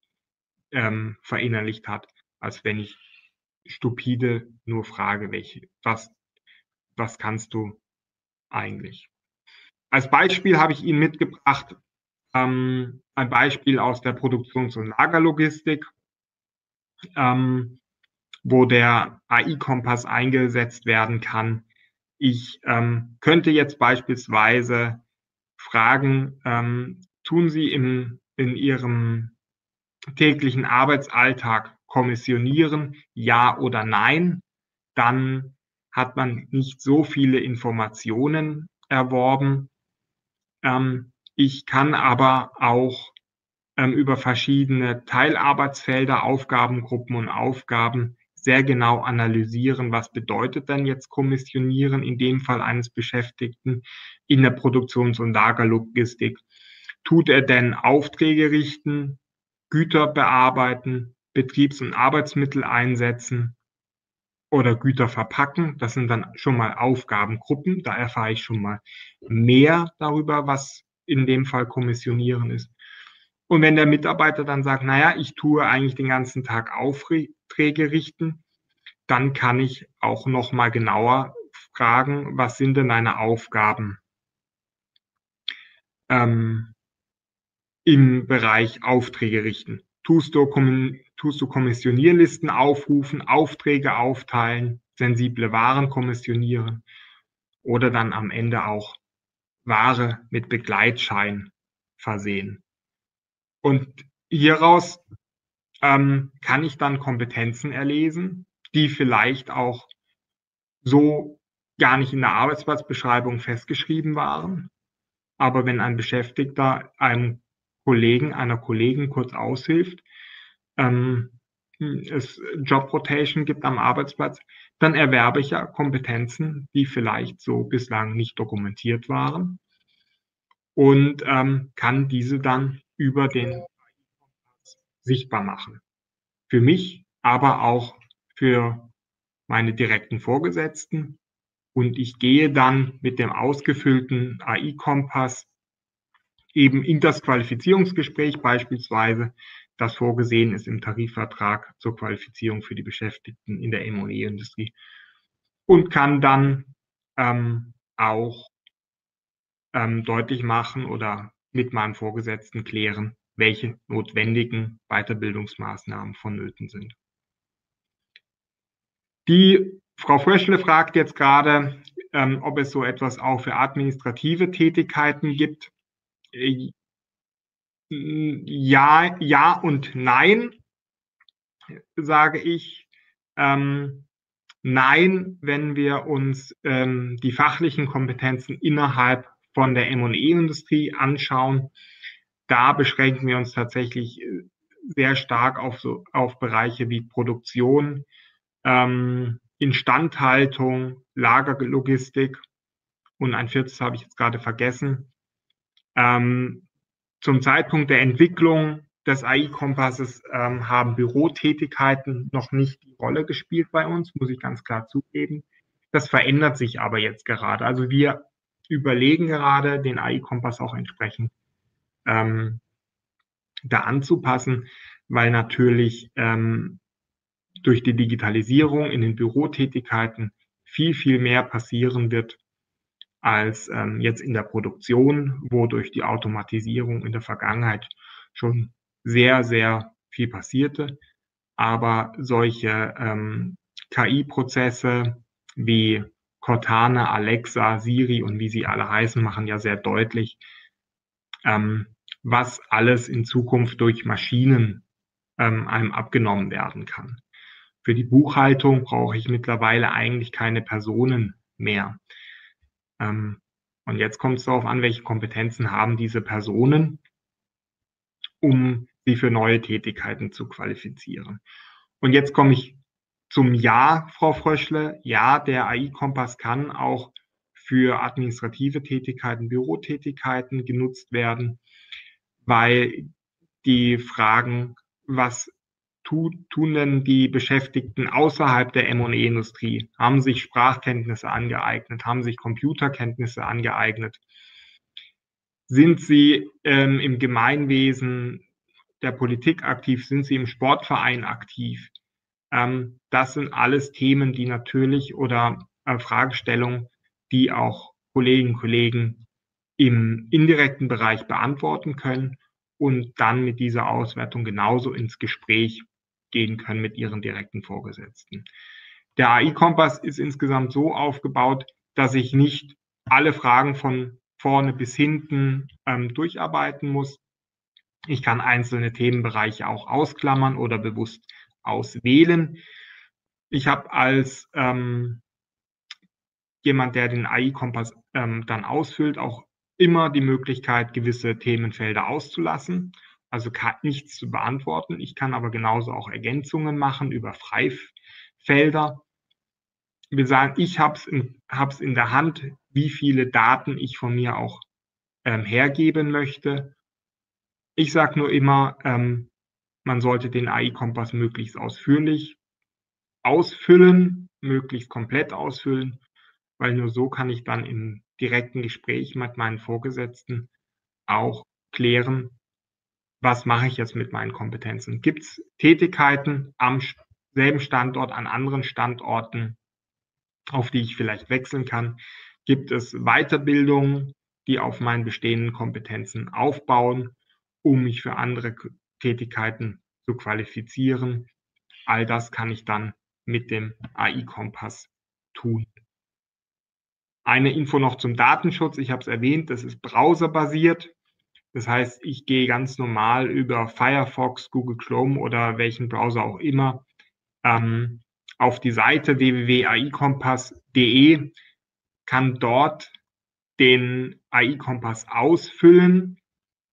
ähm, verinnerlicht hat, als wenn ich stupide nur frage, welche, was, was kannst du eigentlich? Als Beispiel habe ich Ihnen mitgebracht, ähm, ein Beispiel aus der Produktions- und Lagerlogistik, ähm, wo der AI-Kompass eingesetzt werden kann. Ich ähm, könnte jetzt beispielsweise fragen, ähm, tun Sie im, in Ihrem täglichen Arbeitsalltag kommissionieren, ja oder nein, dann hat man nicht so viele Informationen erworben. Ähm, ich kann aber auch ähm, über verschiedene Teilarbeitsfelder, Aufgabengruppen und Aufgaben sehr genau analysieren, was bedeutet denn jetzt Kommissionieren in dem Fall eines Beschäftigten in der Produktions- und Lagerlogistik. Tut er denn Aufträge richten, Güter bearbeiten, Betriebs- und Arbeitsmittel einsetzen oder Güter verpacken? Das sind dann schon mal Aufgabengruppen. Da erfahre ich schon mal mehr darüber, was in dem Fall Kommissionieren ist. Und wenn der Mitarbeiter dann sagt, naja, ich tue eigentlich den ganzen Tag Aufträge richten, dann kann ich auch noch mal genauer fragen, was sind denn deine Aufgaben ähm, im Bereich Aufträge richten? Tust du, tust du Kommissionierlisten aufrufen, Aufträge aufteilen, sensible Waren kommissionieren oder dann am Ende auch Ware mit Begleitschein versehen. Und hieraus ähm, kann ich dann Kompetenzen erlesen, die vielleicht auch so gar nicht in der Arbeitsplatzbeschreibung festgeschrieben waren. Aber wenn ein Beschäftigter einem Kollegen, einer Kollegin kurz aushilft, ähm, es Job Rotation gibt am Arbeitsplatz, dann erwerbe ich ja Kompetenzen, die vielleicht so bislang nicht dokumentiert waren und ähm, kann diese dann über den sichtbar machen. für mich, aber auch für meine direkten Vorgesetzten. Und ich gehe dann mit dem ausgefüllten AI-Kompass eben in das Qualifizierungsgespräch beispielsweise, das vorgesehen ist im Tarifvertrag zur Qualifizierung für die Beschäftigten in der M&E-Industrie und kann dann ähm, auch ähm, deutlich machen oder mit meinem Vorgesetzten klären, welche notwendigen Weiterbildungsmaßnahmen vonnöten sind. Die Frau Fröschle fragt jetzt gerade, ähm, ob es so etwas auch für administrative Tätigkeiten gibt. Ja, ja und nein, sage ich. Ähm, nein, wenn wir uns ähm, die fachlichen Kompetenzen innerhalb von der M&E-Industrie anschauen, da beschränken wir uns tatsächlich äh, sehr stark auf, so, auf Bereiche wie Produktion, ähm, Instandhaltung, Lagerlogistik und ein viertes habe ich jetzt gerade vergessen. Ähm, zum Zeitpunkt der Entwicklung des AI-Kompasses ähm, haben Bürotätigkeiten noch nicht die Rolle gespielt bei uns, muss ich ganz klar zugeben. Das verändert sich aber jetzt gerade. Also wir überlegen gerade, den AI-Kompass auch entsprechend ähm, da anzupassen, weil natürlich ähm, durch die Digitalisierung in den Bürotätigkeiten viel, viel mehr passieren wird als ähm, jetzt in der Produktion, wo durch die Automatisierung in der Vergangenheit schon sehr, sehr viel passierte. Aber solche ähm, KI-Prozesse wie Cortana, Alexa, Siri und wie sie alle heißen, machen ja sehr deutlich, ähm, was alles in Zukunft durch Maschinen ähm, einem abgenommen werden kann. Für die Buchhaltung brauche ich mittlerweile eigentlich keine Personen mehr. Ähm, und jetzt kommt es darauf an, welche Kompetenzen haben diese Personen, um sie für neue Tätigkeiten zu qualifizieren. Und jetzt komme ich zum Ja, Frau Fröschle. Ja, der AI-Kompass kann auch für administrative Tätigkeiten, Bürotätigkeiten genutzt werden, weil die Fragen, was tun denn die Beschäftigten außerhalb der M&E-Industrie? Haben sich Sprachkenntnisse angeeignet? Haben sich Computerkenntnisse angeeignet? Sind sie ähm, im Gemeinwesen der Politik aktiv? Sind sie im Sportverein aktiv? Ähm, das sind alles Themen, die natürlich oder äh, Fragestellungen, die auch Kolleginnen und Kollegen im indirekten Bereich beantworten können und dann mit dieser Auswertung genauso ins Gespräch gehen können mit ihren direkten Vorgesetzten. Der AI-Kompass ist insgesamt so aufgebaut, dass ich nicht alle Fragen von vorne bis hinten ähm, durcharbeiten muss. Ich kann einzelne Themenbereiche auch ausklammern oder bewusst auswählen. Ich habe als ähm, jemand, der den AI-Kompass ähm, dann ausfüllt, auch immer die Möglichkeit, gewisse Themenfelder auszulassen, also nichts zu beantworten. Ich kann aber genauso auch Ergänzungen machen über Freifelder. Wir sagen, ich habe es in, in der Hand, wie viele Daten ich von mir auch ähm, hergeben möchte. Ich sage nur immer, ähm, man sollte den AI-Kompass möglichst ausführlich ausfüllen, möglichst komplett ausfüllen, weil nur so kann ich dann im direkten Gespräch mit meinen Vorgesetzten auch klären, was mache ich jetzt mit meinen Kompetenzen. Gibt es Tätigkeiten am selben Standort, an anderen Standorten, auf die ich vielleicht wechseln kann? Gibt es Weiterbildungen, die auf meinen bestehenden Kompetenzen aufbauen, um mich für andere Tätigkeiten zu qualifizieren. All das kann ich dann mit dem AI-Kompass tun. Eine Info noch zum Datenschutz. Ich habe es erwähnt, das ist browserbasiert. Das heißt, ich gehe ganz normal über Firefox, Google Chrome oder welchen Browser auch immer ähm, auf die Seite www.aikompass.de, kann dort den AI-Kompass ausfüllen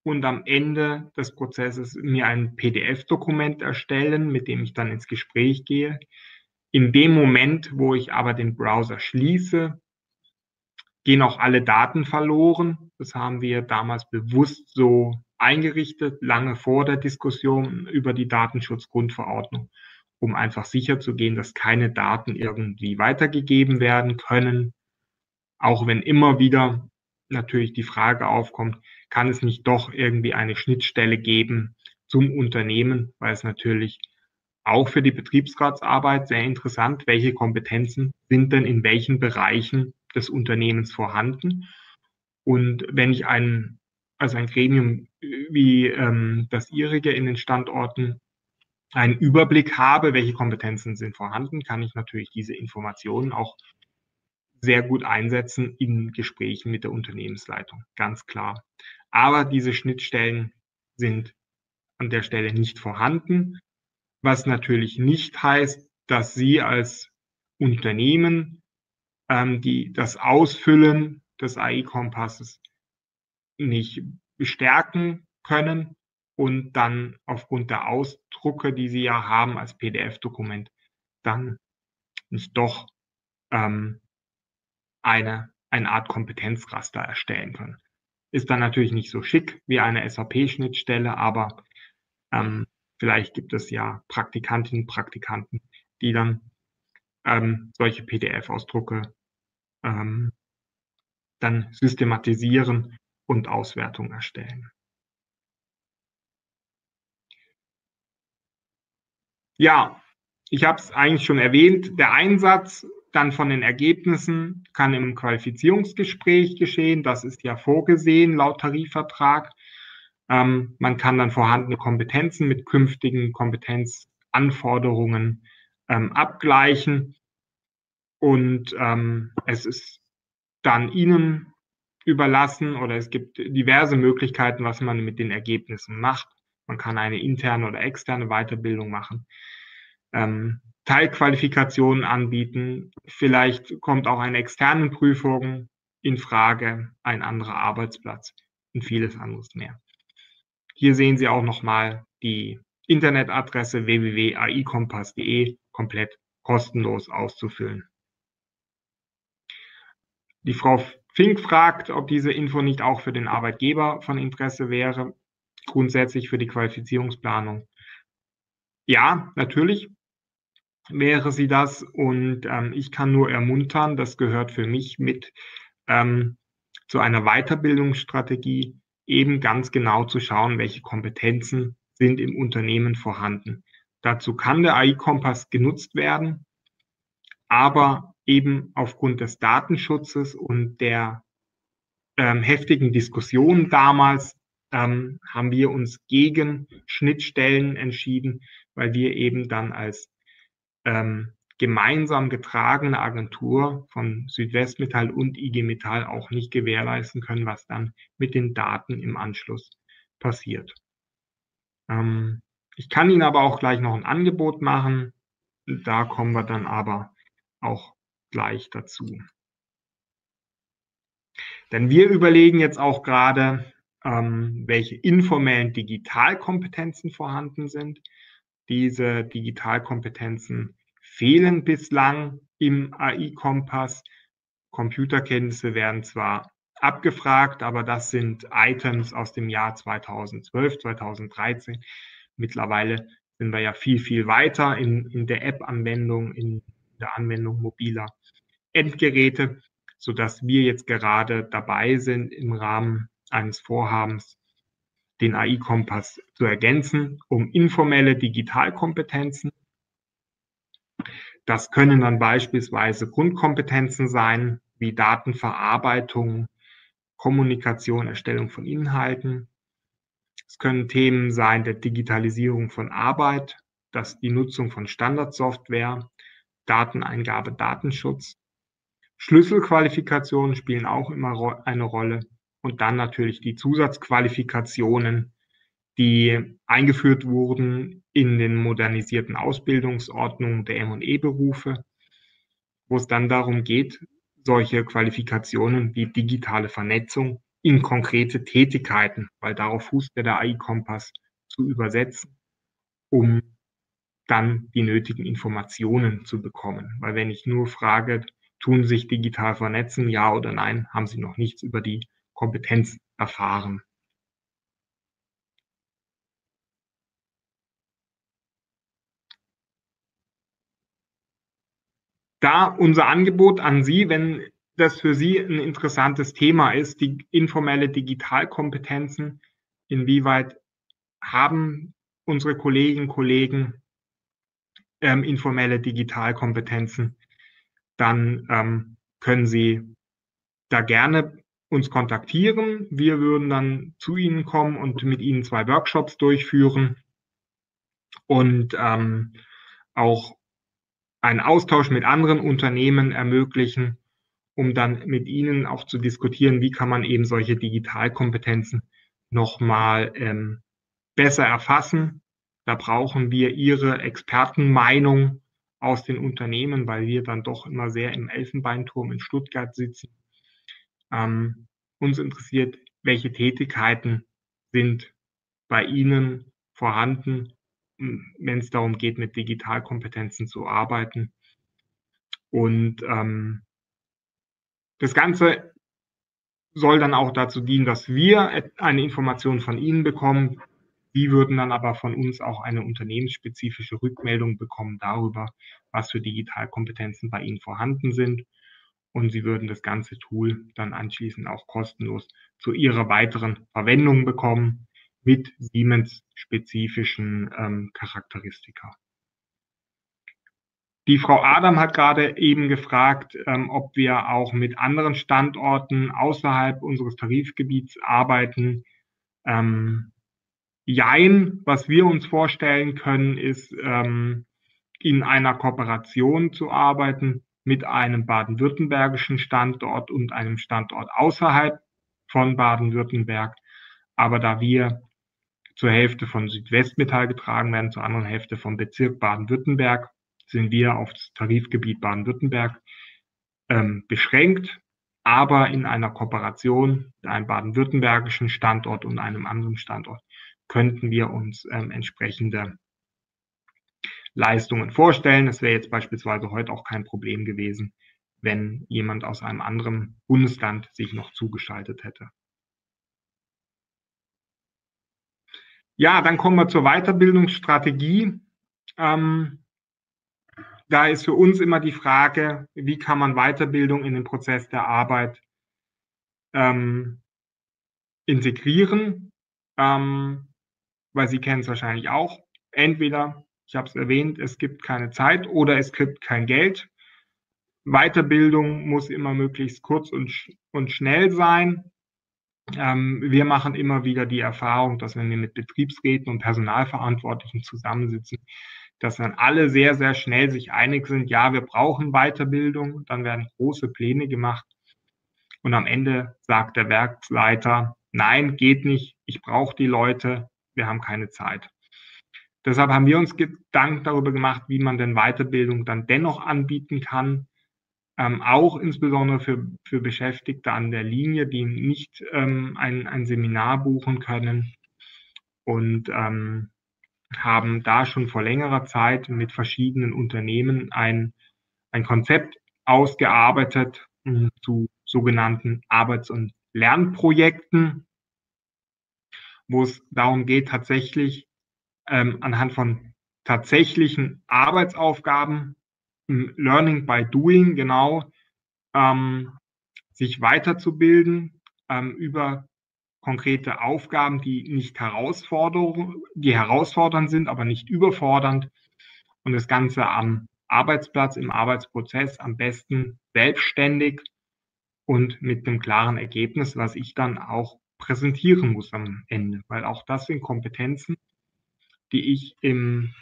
und am Ende des Prozesses mir ein PDF-Dokument erstellen, mit dem ich dann ins Gespräch gehe. In dem Moment, wo ich aber den Browser schließe, gehen auch alle Daten verloren. Das haben wir damals bewusst so eingerichtet, lange vor der Diskussion über die Datenschutzgrundverordnung, um einfach sicherzugehen, dass keine Daten irgendwie weitergegeben werden können. Auch wenn immer wieder natürlich die Frage aufkommt, kann es nicht doch irgendwie eine Schnittstelle geben zum Unternehmen, weil es natürlich auch für die Betriebsratsarbeit sehr interessant, welche Kompetenzen sind denn in welchen Bereichen des Unternehmens vorhanden. Und wenn ich ein, also ein Gremium wie ähm, das Ihrige in den Standorten einen Überblick habe, welche Kompetenzen sind vorhanden, kann ich natürlich diese Informationen auch sehr gut einsetzen in Gesprächen mit der Unternehmensleitung, ganz klar. Aber diese Schnittstellen sind an der Stelle nicht vorhanden, was natürlich nicht heißt, dass Sie als Unternehmen ähm, die, das Ausfüllen des AI-Kompasses nicht bestärken können und dann aufgrund der Ausdrucke, die Sie ja haben als PDF-Dokument, dann nicht doch ähm, eine, eine Art Kompetenzraster erstellen können. Ist dann natürlich nicht so schick wie eine SAP-Schnittstelle, aber ähm, vielleicht gibt es ja Praktikantinnen und Praktikanten, die dann ähm, solche PDF-Ausdrucke ähm, dann systematisieren und Auswertungen erstellen. Ja, ich habe es eigentlich schon erwähnt, der Einsatz dann von den Ergebnissen kann im Qualifizierungsgespräch geschehen. Das ist ja vorgesehen laut Tarifvertrag. Ähm, man kann dann vorhandene Kompetenzen mit künftigen Kompetenzanforderungen ähm, abgleichen. Und ähm, es ist dann Ihnen überlassen oder es gibt diverse Möglichkeiten, was man mit den Ergebnissen macht. Man kann eine interne oder externe Weiterbildung machen. Ähm, Teilqualifikationen anbieten. Vielleicht kommt auch eine externe Prüfung in Frage, ein anderer Arbeitsplatz und vieles anderes mehr. Hier sehen Sie auch nochmal die Internetadresse www.aikompass.de komplett kostenlos auszufüllen. Die Frau Fink fragt, ob diese Info nicht auch für den Arbeitgeber von Interesse wäre, grundsätzlich für die Qualifizierungsplanung. Ja, natürlich wäre sie das. Und ähm, ich kann nur ermuntern, das gehört für mich mit ähm, zu einer Weiterbildungsstrategie, eben ganz genau zu schauen, welche Kompetenzen sind im Unternehmen vorhanden. Dazu kann der AI-Kompass genutzt werden, aber eben aufgrund des Datenschutzes und der ähm, heftigen Diskussionen damals ähm, haben wir uns gegen Schnittstellen entschieden, weil wir eben dann als ähm, gemeinsam getragene Agentur von Südwestmetall und IG Metall auch nicht gewährleisten können, was dann mit den Daten im Anschluss passiert. Ähm, ich kann Ihnen aber auch gleich noch ein Angebot machen. Da kommen wir dann aber auch gleich dazu. Denn wir überlegen jetzt auch gerade, ähm, welche informellen Digitalkompetenzen vorhanden sind. Diese Digitalkompetenzen fehlen bislang im AI-Kompass. Computerkenntnisse werden zwar abgefragt, aber das sind Items aus dem Jahr 2012, 2013. Mittlerweile sind wir ja viel, viel weiter in, in der App-Anwendung, in der Anwendung mobiler Endgeräte, sodass wir jetzt gerade dabei sind, im Rahmen eines Vorhabens den AI-Kompass zu ergänzen, um informelle Digitalkompetenzen. Das können dann beispielsweise Grundkompetenzen sein, wie Datenverarbeitung, Kommunikation, Erstellung von Inhalten. Es können Themen sein der Digitalisierung von Arbeit, das die Nutzung von Standardsoftware, Dateneingabe, Datenschutz. Schlüsselqualifikationen spielen auch immer eine Rolle und dann natürlich die Zusatzqualifikationen, die eingeführt wurden in den modernisierten Ausbildungsordnungen der M&E-Berufe, wo es dann darum geht, solche Qualifikationen wie digitale Vernetzung in konkrete Tätigkeiten, weil darauf fußt ja der AI-Kompass, zu übersetzen, um dann die nötigen Informationen zu bekommen. Weil wenn ich nur frage, tun sich digital vernetzen, ja oder nein, haben sie noch nichts über die Kompetenz erfahren. Da unser Angebot an Sie, wenn das für Sie ein interessantes Thema ist, die informelle Digitalkompetenzen, inwieweit haben unsere Kolleginnen und Kollegen ähm, informelle Digitalkompetenzen, dann ähm, können Sie da gerne uns kontaktieren. Wir würden dann zu Ihnen kommen und mit Ihnen zwei Workshops durchführen und ähm, auch einen Austausch mit anderen Unternehmen ermöglichen, um dann mit Ihnen auch zu diskutieren, wie kann man eben solche Digitalkompetenzen nochmal ähm, besser erfassen. Da brauchen wir Ihre Expertenmeinung aus den Unternehmen, weil wir dann doch immer sehr im Elfenbeinturm in Stuttgart sitzen. Ähm, uns interessiert, welche Tätigkeiten sind bei Ihnen vorhanden, wenn es darum geht, mit Digitalkompetenzen zu arbeiten. Und ähm, das Ganze soll dann auch dazu dienen, dass wir eine Information von Ihnen bekommen. Sie würden dann aber von uns auch eine unternehmensspezifische Rückmeldung bekommen darüber, was für Digitalkompetenzen bei Ihnen vorhanden sind. Und Sie würden das ganze Tool dann anschließend auch kostenlos zu Ihrer weiteren Verwendung bekommen mit Siemens-spezifischen ähm, Charakteristika. Die Frau Adam hat gerade eben gefragt, ähm, ob wir auch mit anderen Standorten außerhalb unseres Tarifgebiets arbeiten. Ähm, jein, was wir uns vorstellen können, ist ähm, in einer Kooperation zu arbeiten mit einem baden-württembergischen Standort und einem Standort außerhalb von Baden-Württemberg. Aber da wir zur Hälfte von Südwestmetall getragen werden, zur anderen Hälfte vom Bezirk Baden-Württemberg, sind wir auf das Tarifgebiet Baden-Württemberg ähm, beschränkt, aber in einer Kooperation mit einem baden-württembergischen Standort und einem anderen Standort könnten wir uns ähm, entsprechende Leistungen vorstellen. Es wäre jetzt beispielsweise heute auch kein Problem gewesen, wenn jemand aus einem anderen Bundesland sich noch zugeschaltet hätte. Ja, dann kommen wir zur Weiterbildungsstrategie. Ähm, da ist für uns immer die Frage, wie kann man Weiterbildung in den Prozess der Arbeit ähm, integrieren, ähm, weil Sie kennen es wahrscheinlich auch. Entweder, ich habe es erwähnt, es gibt keine Zeit oder es gibt kein Geld. Weiterbildung muss immer möglichst kurz und, und schnell sein. Ähm, wir machen immer wieder die Erfahrung, dass wenn wir mit Betriebsräten und Personalverantwortlichen zusammensitzen, dass dann alle sehr, sehr schnell sich einig sind, ja, wir brauchen Weiterbildung, dann werden große Pläne gemacht und am Ende sagt der Werksleiter, nein, geht nicht, ich brauche die Leute, wir haben keine Zeit. Deshalb haben wir uns Gedanken darüber gemacht, wie man denn Weiterbildung dann dennoch anbieten kann, ähm, auch insbesondere für, für Beschäftigte an der Linie, die nicht ähm, ein, ein Seminar buchen können. Und ähm, haben da schon vor längerer Zeit mit verschiedenen Unternehmen ein, ein Konzept ausgearbeitet äh, zu sogenannten Arbeits- und Lernprojekten, wo es darum geht, tatsächlich ähm, anhand von tatsächlichen Arbeitsaufgaben, Learning by Doing, genau, ähm, sich weiterzubilden ähm, über konkrete Aufgaben, die nicht die herausfordernd sind, aber nicht überfordernd und das Ganze am Arbeitsplatz, im Arbeitsprozess am besten selbstständig und mit einem klaren Ergebnis, was ich dann auch präsentieren muss am Ende, weil auch das sind Kompetenzen, die ich im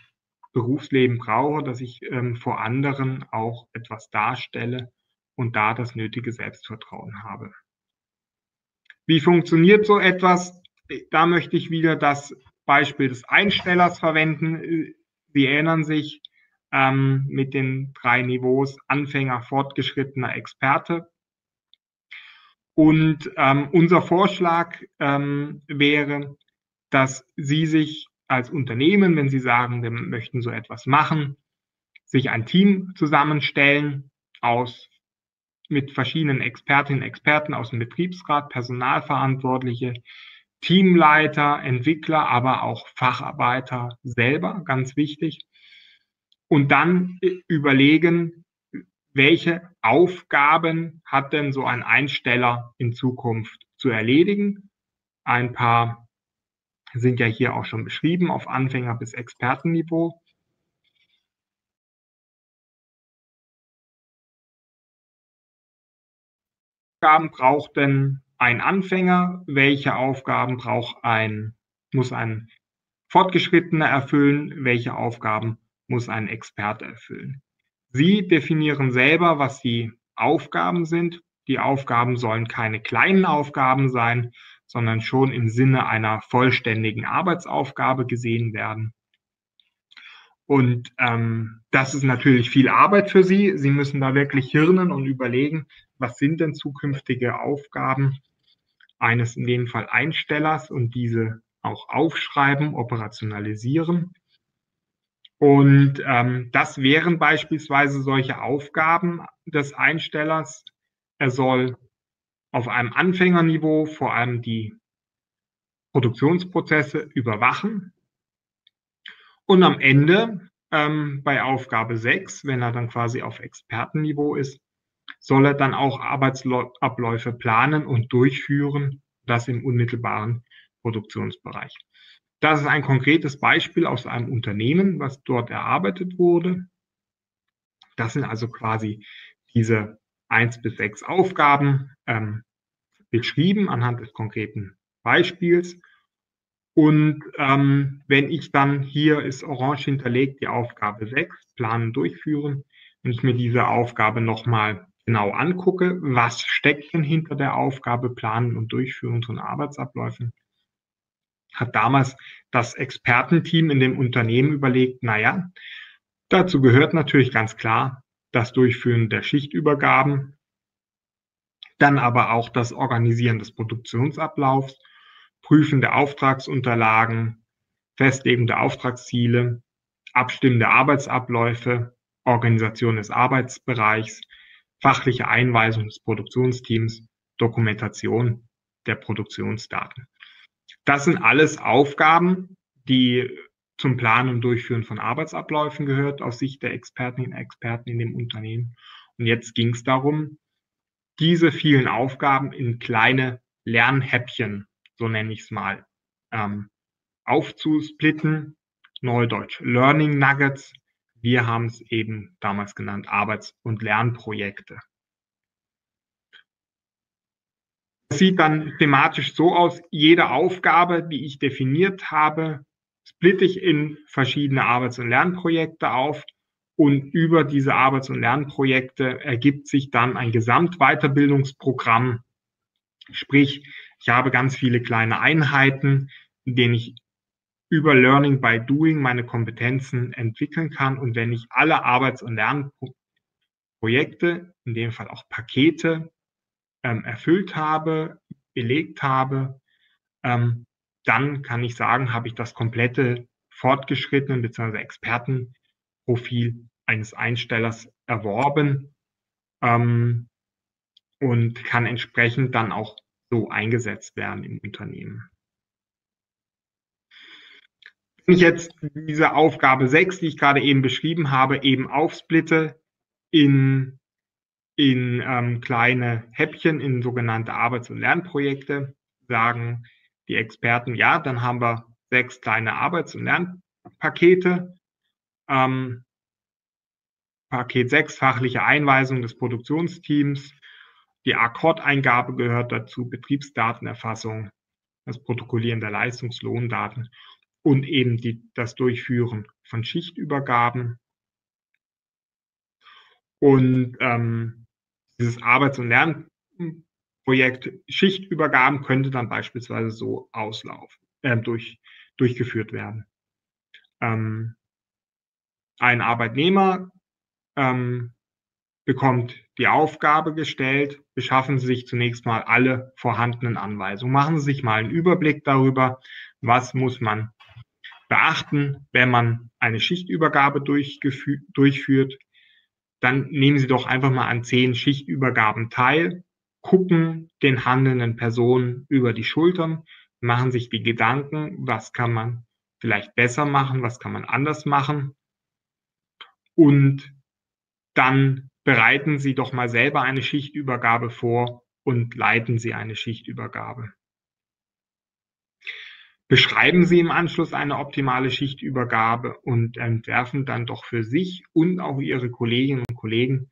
Berufsleben brauche, dass ich ähm, vor anderen auch etwas darstelle und da das nötige Selbstvertrauen habe. Wie funktioniert so etwas? Da möchte ich wieder das Beispiel des Einstellers verwenden. Sie erinnern sich ähm, mit den drei Niveaus Anfänger, Fortgeschrittener, Experte. Und ähm, unser Vorschlag ähm, wäre, dass Sie sich als Unternehmen, wenn Sie sagen, wir möchten so etwas machen, sich ein Team zusammenstellen aus mit verschiedenen Expertinnen Experten aus dem Betriebsrat, Personalverantwortliche, Teamleiter, Entwickler, aber auch Facharbeiter selber, ganz wichtig. Und dann überlegen, welche Aufgaben hat denn so ein Einsteller in Zukunft zu erledigen? Ein paar sind ja hier auch schon beschrieben auf Anfänger- bis Expertenniveau. Aufgaben braucht denn ein Anfänger? Welche Aufgaben braucht ein, muss ein Fortgeschrittener erfüllen? Welche Aufgaben muss ein Experte erfüllen? Sie definieren selber, was die Aufgaben sind. Die Aufgaben sollen keine kleinen Aufgaben sein, sondern schon im Sinne einer vollständigen Arbeitsaufgabe gesehen werden. Und ähm, das ist natürlich viel Arbeit für Sie. Sie müssen da wirklich hirnen und überlegen, was sind denn zukünftige Aufgaben eines in dem Fall Einstellers und diese auch aufschreiben, operationalisieren. Und ähm, das wären beispielsweise solche Aufgaben des Einstellers. Er soll auf einem Anfängerniveau vor allem die Produktionsprozesse überwachen. Und am Ende ähm, bei Aufgabe 6, wenn er dann quasi auf Expertenniveau ist, soll er dann auch Arbeitsabläufe planen und durchführen, das im unmittelbaren Produktionsbereich. Das ist ein konkretes Beispiel aus einem Unternehmen, was dort erarbeitet wurde. Das sind also quasi diese eins bis sechs Aufgaben ähm, beschrieben anhand des konkreten Beispiels. Und ähm, wenn ich dann hier ist orange hinterlegt die Aufgabe 6, planen, durchführen, wenn ich mir diese Aufgabe nochmal genau angucke, was steckt denn hinter der Aufgabe Planen und Durchführen von Arbeitsabläufen, hat damals das Expertenteam in dem Unternehmen überlegt, naja, dazu gehört natürlich ganz klar das Durchführen der Schichtübergaben, dann aber auch das Organisieren des Produktionsablaufs, Prüfen der Auftragsunterlagen, Festlegen der Auftragsziele, Abstimmen der Arbeitsabläufe, Organisation des Arbeitsbereichs, fachliche Einweisung des Produktionsteams, Dokumentation der Produktionsdaten. Das sind alles Aufgaben, die zum Planen und Durchführen von Arbeitsabläufen gehört aus Sicht der Expertinnen und Experten in dem Unternehmen. Und jetzt ging es darum, diese vielen Aufgaben in kleine Lernhäppchen, so nenne ich es mal, ähm, aufzusplitten. Neudeutsch Learning Nuggets, wir haben es eben damals genannt Arbeits- und Lernprojekte. Es sieht dann thematisch so aus, jede Aufgabe, die ich definiert habe, splitte ich in verschiedene Arbeits- und Lernprojekte auf und über diese Arbeits- und Lernprojekte ergibt sich dann ein Gesamtweiterbildungsprogramm. Sprich, ich habe ganz viele kleine Einheiten, in denen ich über Learning by Doing meine Kompetenzen entwickeln kann. Und wenn ich alle Arbeits- und Lernprojekte, in dem Fall auch Pakete, ähm, erfüllt habe, belegt habe, ähm, dann kann ich sagen, habe ich das komplette fortgeschrittenen bzw. Expertenprofil eines Einstellers erworben ähm, und kann entsprechend dann auch so eingesetzt werden im Unternehmen. Wenn ich jetzt diese Aufgabe 6, die ich gerade eben beschrieben habe, eben aufsplitte in, in ähm, kleine Häppchen, in sogenannte Arbeits- und Lernprojekte, sagen die Experten, ja, dann haben wir sechs kleine Arbeits- und Lernpakete. Ähm, Paket 6, fachliche Einweisung des Produktionsteams. Die Akkordeingabe gehört dazu, Betriebsdatenerfassung, das Protokollieren der Leistungslohndaten und eben die, das Durchführen von Schichtübergaben. Und ähm, dieses Arbeits- und Lernprojekt Schichtübergaben könnte dann beispielsweise so auslaufen, äh, durch, durchgeführt werden. Ähm, ein Arbeitnehmer ähm, bekommt die Aufgabe gestellt, beschaffen Sie sich zunächst mal alle vorhandenen Anweisungen. Machen Sie sich mal einen Überblick darüber, was muss man beachten, wenn man eine Schichtübergabe durchführt, dann nehmen Sie doch einfach mal an zehn Schichtübergaben teil, gucken den handelnden Personen über die Schultern, machen sich die Gedanken, was kann man vielleicht besser machen, was kann man anders machen und dann bereiten Sie doch mal selber eine Schichtübergabe vor und leiten Sie eine Schichtübergabe. Beschreiben Sie im Anschluss eine optimale Schichtübergabe und entwerfen dann doch für sich und auch Ihre Kolleginnen Kollegen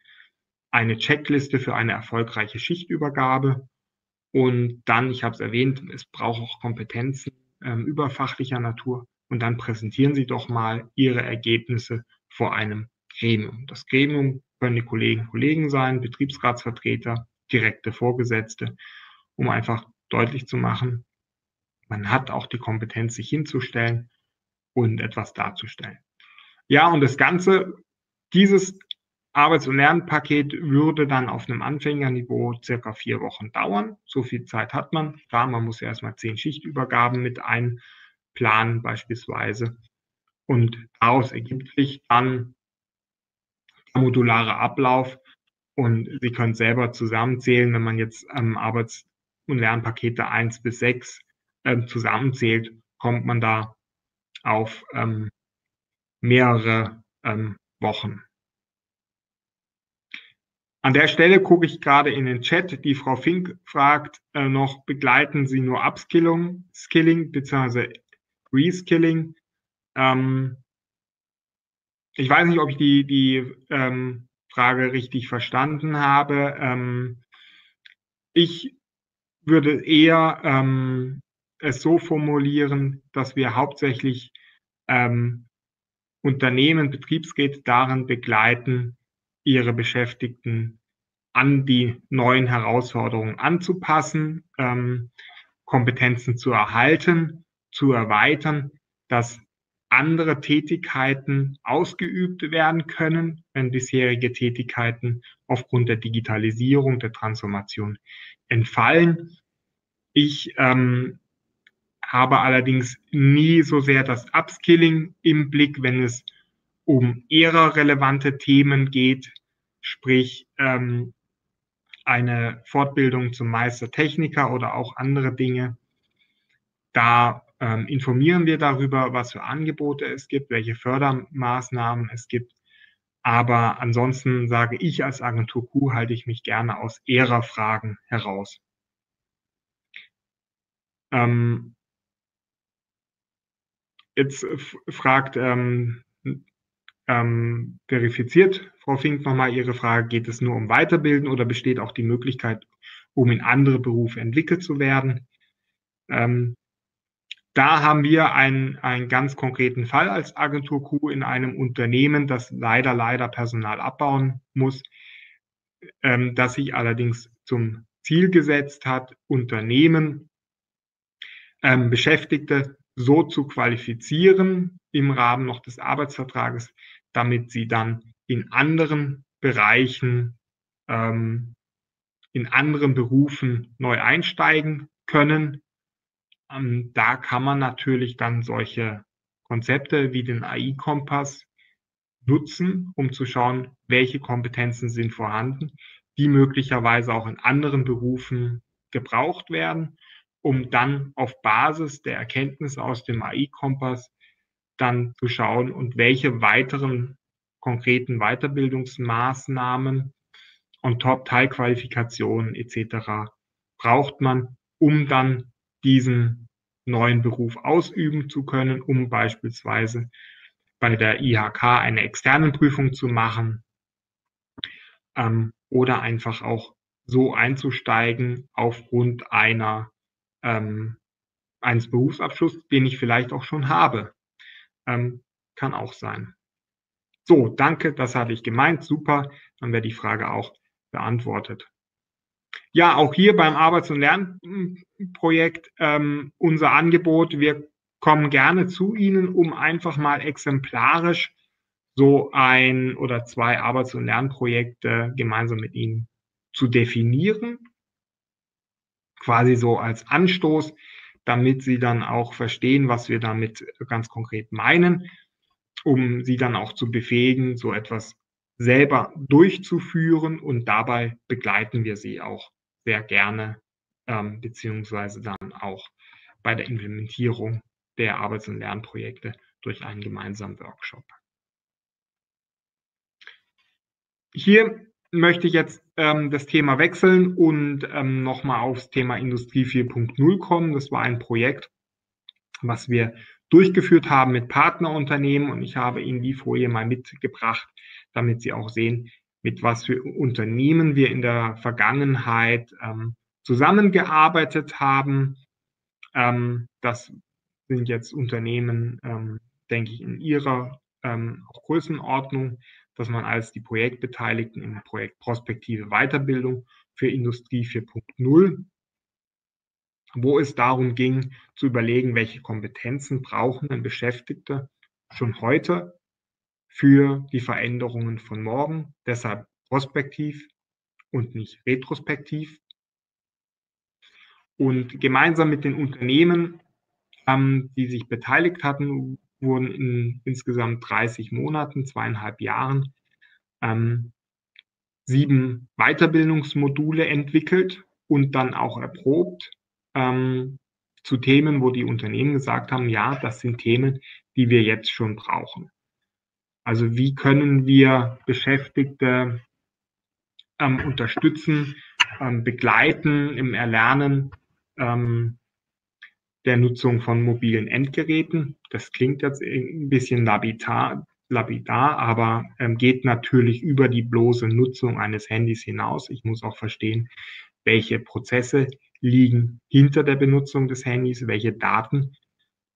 eine Checkliste für eine erfolgreiche Schichtübergabe. Und dann, ich habe es erwähnt, es braucht auch Kompetenzen ähm, überfachlicher Natur. Und dann präsentieren Sie doch mal Ihre Ergebnisse vor einem Gremium. Das Gremium können die Kolleginnen und Kollegen sein, Betriebsratsvertreter, direkte Vorgesetzte, um einfach deutlich zu machen, man hat auch die Kompetenz, sich hinzustellen und etwas darzustellen. Ja, und das Ganze, dieses Arbeits- und Lernpaket würde dann auf einem Anfängerniveau circa vier Wochen dauern. So viel Zeit hat man. Klar, man muss ja erstmal zehn Schichtübergaben mit einplanen beispielsweise. Und daraus ergibt sich dann der modulare Ablauf. Und Sie können selber zusammenzählen, wenn man jetzt ähm, Arbeits- und Lernpakete eins bis sechs ähm, zusammenzählt, kommt man da auf ähm, mehrere ähm, Wochen. An der Stelle gucke ich gerade in den Chat. Die Frau Fink fragt äh, noch, begleiten Sie nur Upskilling Skilling bzw. Reskilling? Ähm, ich weiß nicht, ob ich die, die ähm, Frage richtig verstanden habe. Ähm, ich würde eher ähm, es so formulieren, dass wir hauptsächlich ähm, Unternehmen, Betriebsräte darin begleiten, ihre Beschäftigten an die neuen Herausforderungen anzupassen, ähm, Kompetenzen zu erhalten, zu erweitern, dass andere Tätigkeiten ausgeübt werden können, wenn bisherige Tätigkeiten aufgrund der Digitalisierung, der Transformation entfallen. Ich ähm, habe allerdings nie so sehr das Upskilling im Blick, wenn es um eher relevante Themen geht, sprich ähm, eine Fortbildung zum Meistertechniker oder auch andere Dinge. Da ähm, informieren wir darüber, was für Angebote es gibt, welche Fördermaßnahmen es gibt. Aber ansonsten sage ich als Agentur Q halte ich mich gerne aus Ära-Fragen heraus. Ähm, Jetzt fragt, ähm, ähm, verifiziert Frau Fink nochmal Ihre Frage, geht es nur um Weiterbilden oder besteht auch die Möglichkeit, um in andere Berufe entwickelt zu werden? Ähm, da haben wir einen, einen ganz konkreten Fall als Agentur Q in einem Unternehmen, das leider, leider Personal abbauen muss, ähm, das sich allerdings zum Ziel gesetzt hat, Unternehmen, ähm, Beschäftigte so zu qualifizieren im Rahmen noch des Arbeitsvertrages, damit sie dann in anderen Bereichen, ähm, in anderen Berufen neu einsteigen können. Ähm, da kann man natürlich dann solche Konzepte wie den AI-Kompass nutzen, um zu schauen, welche Kompetenzen sind vorhanden, die möglicherweise auch in anderen Berufen gebraucht werden um dann auf Basis der Erkenntnisse aus dem AI-Kompass dann zu schauen und welche weiteren konkreten Weiterbildungsmaßnahmen und Top-Teilqualifikationen etc. braucht man, um dann diesen neuen Beruf ausüben zu können, um beispielsweise bei der IHK eine externe Prüfung zu machen ähm, oder einfach auch so einzusteigen aufgrund einer ähm, eines Berufsabschlusses, den ich vielleicht auch schon habe. Ähm, kann auch sein. So, danke, das hatte ich gemeint. Super, dann wäre die Frage auch beantwortet. Ja, auch hier beim Arbeits- und Lernprojekt ähm, unser Angebot. Wir kommen gerne zu Ihnen, um einfach mal exemplarisch so ein oder zwei Arbeits- und Lernprojekte gemeinsam mit Ihnen zu definieren quasi so als Anstoß, damit sie dann auch verstehen, was wir damit ganz konkret meinen, um sie dann auch zu befähigen, so etwas selber durchzuführen und dabei begleiten wir sie auch sehr gerne, ähm, beziehungsweise dann auch bei der Implementierung der Arbeits- und Lernprojekte durch einen gemeinsamen Workshop. Hier möchte ich jetzt ähm, das Thema wechseln und ähm, nochmal aufs Thema Industrie 4.0 kommen. Das war ein Projekt, was wir durchgeführt haben mit Partnerunternehmen und ich habe Ihnen die Folie mal mitgebracht, damit Sie auch sehen, mit was für Unternehmen wir in der Vergangenheit ähm, zusammengearbeitet haben. Ähm, das sind jetzt Unternehmen, ähm, denke ich, in ihrer ähm, Größenordnung, dass man als die Projektbeteiligten im Projekt Prospektive Weiterbildung für Industrie 4.0 wo es darum ging, zu überlegen, welche Kompetenzen brauchen ein Beschäftigter schon heute für die Veränderungen von morgen. Deshalb prospektiv und nicht retrospektiv. Und gemeinsam mit den Unternehmen, ähm, die sich beteiligt hatten, wurden in insgesamt 30 Monaten, zweieinhalb Jahren, ähm, sieben Weiterbildungsmodule entwickelt und dann auch erprobt ähm, zu Themen, wo die Unternehmen gesagt haben, ja, das sind Themen, die wir jetzt schon brauchen. Also wie können wir Beschäftigte ähm, unterstützen, ähm, begleiten im Erlernen ähm, der Nutzung von mobilen Endgeräten. Das klingt jetzt ein bisschen lapidar, lapidar aber ähm, geht natürlich über die bloße Nutzung eines Handys hinaus. Ich muss auch verstehen, welche Prozesse liegen hinter der Benutzung des Handys, welche Daten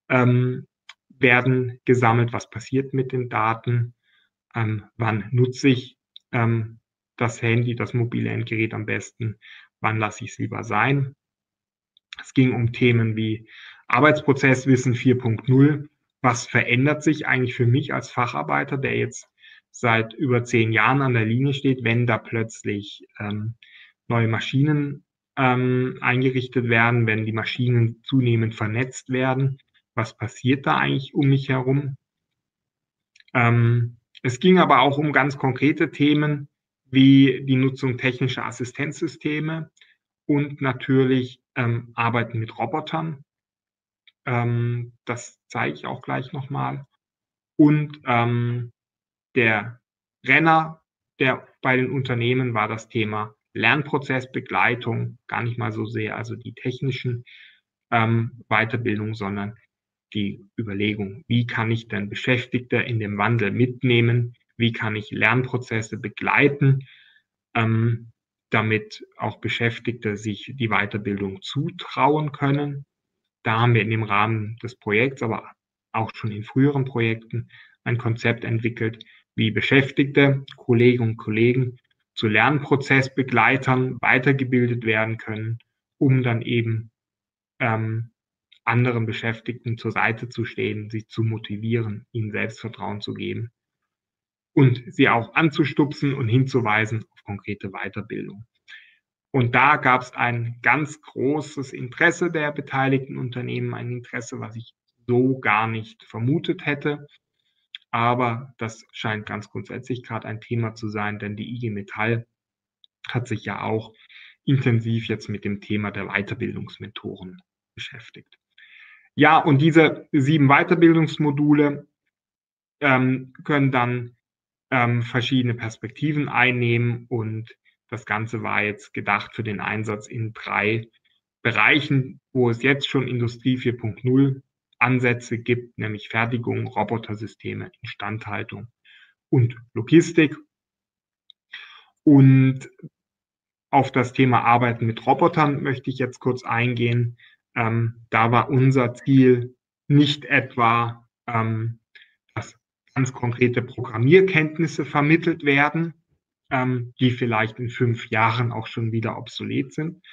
ähm, werden gesammelt, was passiert mit den Daten, ähm, wann nutze ich ähm, das Handy, das mobile Endgerät am besten, wann lasse ich es lieber sein. Es ging um Themen wie Arbeitsprozesswissen 4.0. Was verändert sich eigentlich für mich als Facharbeiter, der jetzt seit über zehn Jahren an der Linie steht, wenn da plötzlich ähm, neue Maschinen ähm, eingerichtet werden, wenn die Maschinen zunehmend vernetzt werden. Was passiert da eigentlich um mich herum? Ähm, es ging aber auch um ganz konkrete Themen wie die Nutzung technischer Assistenzsysteme und natürlich ähm, Arbeiten mit Robotern. Ähm, das zeige ich auch gleich nochmal. Und ähm, der Renner der bei den Unternehmen war das Thema Lernprozessbegleitung, gar nicht mal so sehr, also die technischen ähm, Weiterbildung, sondern die Überlegung, wie kann ich denn Beschäftigte in dem Wandel mitnehmen, wie kann ich Lernprozesse begleiten, ähm, damit auch Beschäftigte sich die Weiterbildung zutrauen können. Da haben wir in dem Rahmen des Projekts, aber auch schon in früheren Projekten ein Konzept entwickelt, wie Beschäftigte, Kolleginnen und Kollegen zu Lernprozessbegleitern weitergebildet werden können, um dann eben ähm, anderen Beschäftigten zur Seite zu stehen, sie zu motivieren, ihnen Selbstvertrauen zu geben und sie auch anzustupsen und hinzuweisen konkrete Weiterbildung. Und da gab es ein ganz großes Interesse der beteiligten Unternehmen, ein Interesse, was ich so gar nicht vermutet hätte. Aber das scheint ganz grundsätzlich gerade ein Thema zu sein, denn die IG Metall hat sich ja auch intensiv jetzt mit dem Thema der Weiterbildungsmentoren beschäftigt. Ja, und diese sieben Weiterbildungsmodule ähm, können dann ähm, verschiedene Perspektiven einnehmen und das Ganze war jetzt gedacht für den Einsatz in drei Bereichen, wo es jetzt schon Industrie 4.0 Ansätze gibt, nämlich Fertigung, Robotersysteme, Instandhaltung und Logistik. Und auf das Thema Arbeiten mit Robotern möchte ich jetzt kurz eingehen. Ähm, da war unser Ziel nicht etwa, ähm, ganz konkrete Programmierkenntnisse vermittelt werden, ähm, die vielleicht in fünf Jahren auch schon wieder obsolet sind,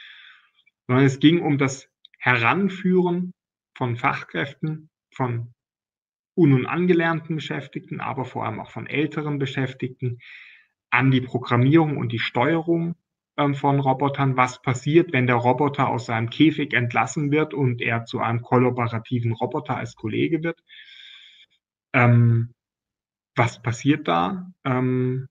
sondern es ging um das Heranführen von Fachkräften, von un- und angelernten Beschäftigten, aber vor allem auch von älteren Beschäftigten an die Programmierung und die Steuerung ähm, von Robotern. Was passiert, wenn der Roboter aus seinem Käfig entlassen wird und er zu einem kollaborativen Roboter als Kollege wird? Ähm, was passiert da? Ähm,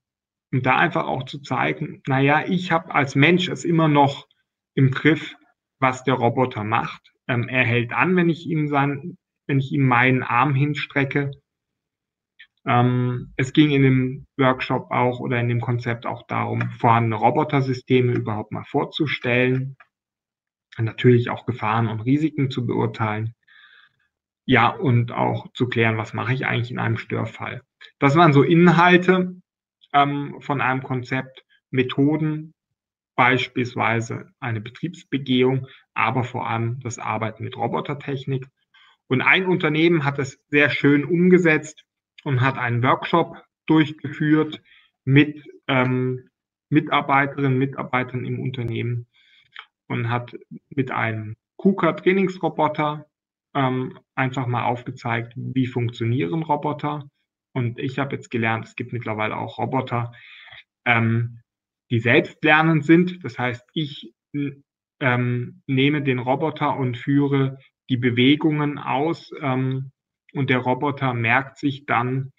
und da einfach auch zu zeigen, naja, ich habe als Mensch es immer noch im Griff, was der Roboter macht. Ähm, er hält an, wenn ich ihm sein, wenn ich ihm meinen Arm hinstrecke. Ähm, es ging in dem Workshop auch oder in dem Konzept auch darum, vorhandene Robotersysteme überhaupt mal vorzustellen, natürlich auch Gefahren und Risiken zu beurteilen. Ja, und auch zu klären, was mache ich eigentlich in einem Störfall. Das waren so Inhalte ähm, von einem Konzept, Methoden, beispielsweise eine Betriebsbegehung, aber vor allem das Arbeiten mit Robotertechnik. Und ein Unternehmen hat es sehr schön umgesetzt und hat einen Workshop durchgeführt mit ähm, Mitarbeiterinnen, Mitarbeitern im Unternehmen und hat mit einem KUKA-Trainingsroboter ähm, einfach mal aufgezeigt, wie funktionieren Roboter. Und ich habe jetzt gelernt, es gibt mittlerweile auch Roboter, ähm, die selbstlernend sind. Das heißt, ich ähm, nehme den Roboter und führe die Bewegungen aus ähm, und der Roboter merkt sich dann,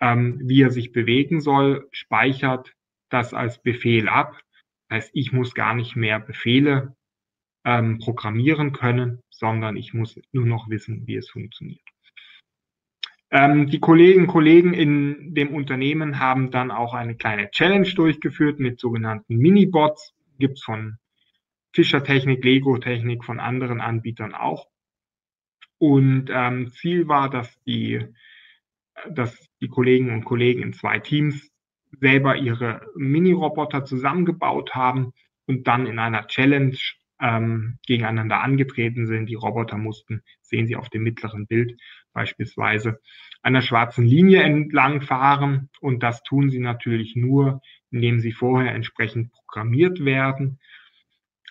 ähm, wie er sich bewegen soll, speichert das als Befehl ab. Das heißt, ich muss gar nicht mehr Befehle ähm, programmieren können, sondern ich muss nur noch wissen, wie es funktioniert. Ähm, die Kolleginnen und Kollegen in dem Unternehmen haben dann auch eine kleine Challenge durchgeführt mit sogenannten Minibots. Gibt es von Fischer Technik, Lego Technik, von anderen Anbietern auch. Und ähm, Ziel war, dass die, dass die Kolleginnen und Kollegen in zwei Teams selber ihre Mini-Roboter zusammengebaut haben und dann in einer Challenge ähm, gegeneinander angetreten sind. Die Roboter mussten, sehen Sie auf dem mittleren Bild, beispielsweise einer schwarzen Linie entlang fahren. Und das tun sie natürlich nur, indem sie vorher entsprechend programmiert werden,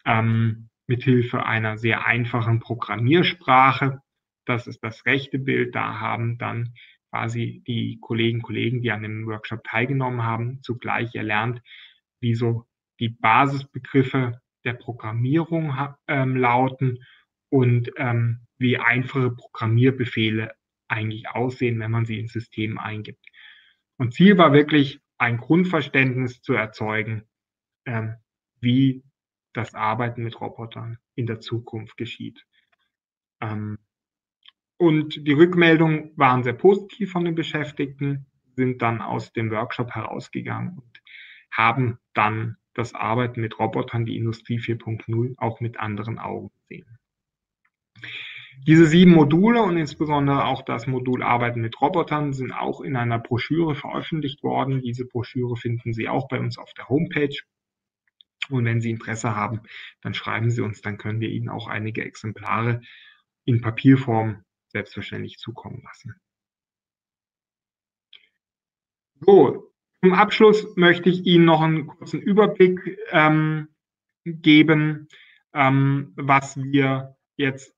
ähm, mithilfe einer sehr einfachen Programmiersprache. Das ist das rechte Bild. Da haben dann quasi die Kollegen Kollegen, die an dem Workshop teilgenommen haben, zugleich erlernt, wie so die Basisbegriffe der Programmierung ähm, lauten und ähm, wie einfache Programmierbefehle eigentlich aussehen, wenn man sie ins System eingibt. Und Ziel war wirklich, ein Grundverständnis zu erzeugen, ähm, wie das Arbeiten mit Robotern in der Zukunft geschieht. Ähm, und die Rückmeldungen waren sehr positiv von den Beschäftigten, sind dann aus dem Workshop herausgegangen und haben dann das Arbeiten mit Robotern, die Industrie 4.0, auch mit anderen Augen gesehen. Diese sieben Module und insbesondere auch das Modul Arbeiten mit Robotern sind auch in einer Broschüre veröffentlicht worden. Diese Broschüre finden Sie auch bei uns auf der Homepage. Und wenn Sie Interesse haben, dann schreiben Sie uns, dann können wir Ihnen auch einige Exemplare in Papierform selbstverständlich zukommen lassen. So, zum Abschluss möchte ich Ihnen noch einen kurzen Überblick ähm, geben, ähm, was wir jetzt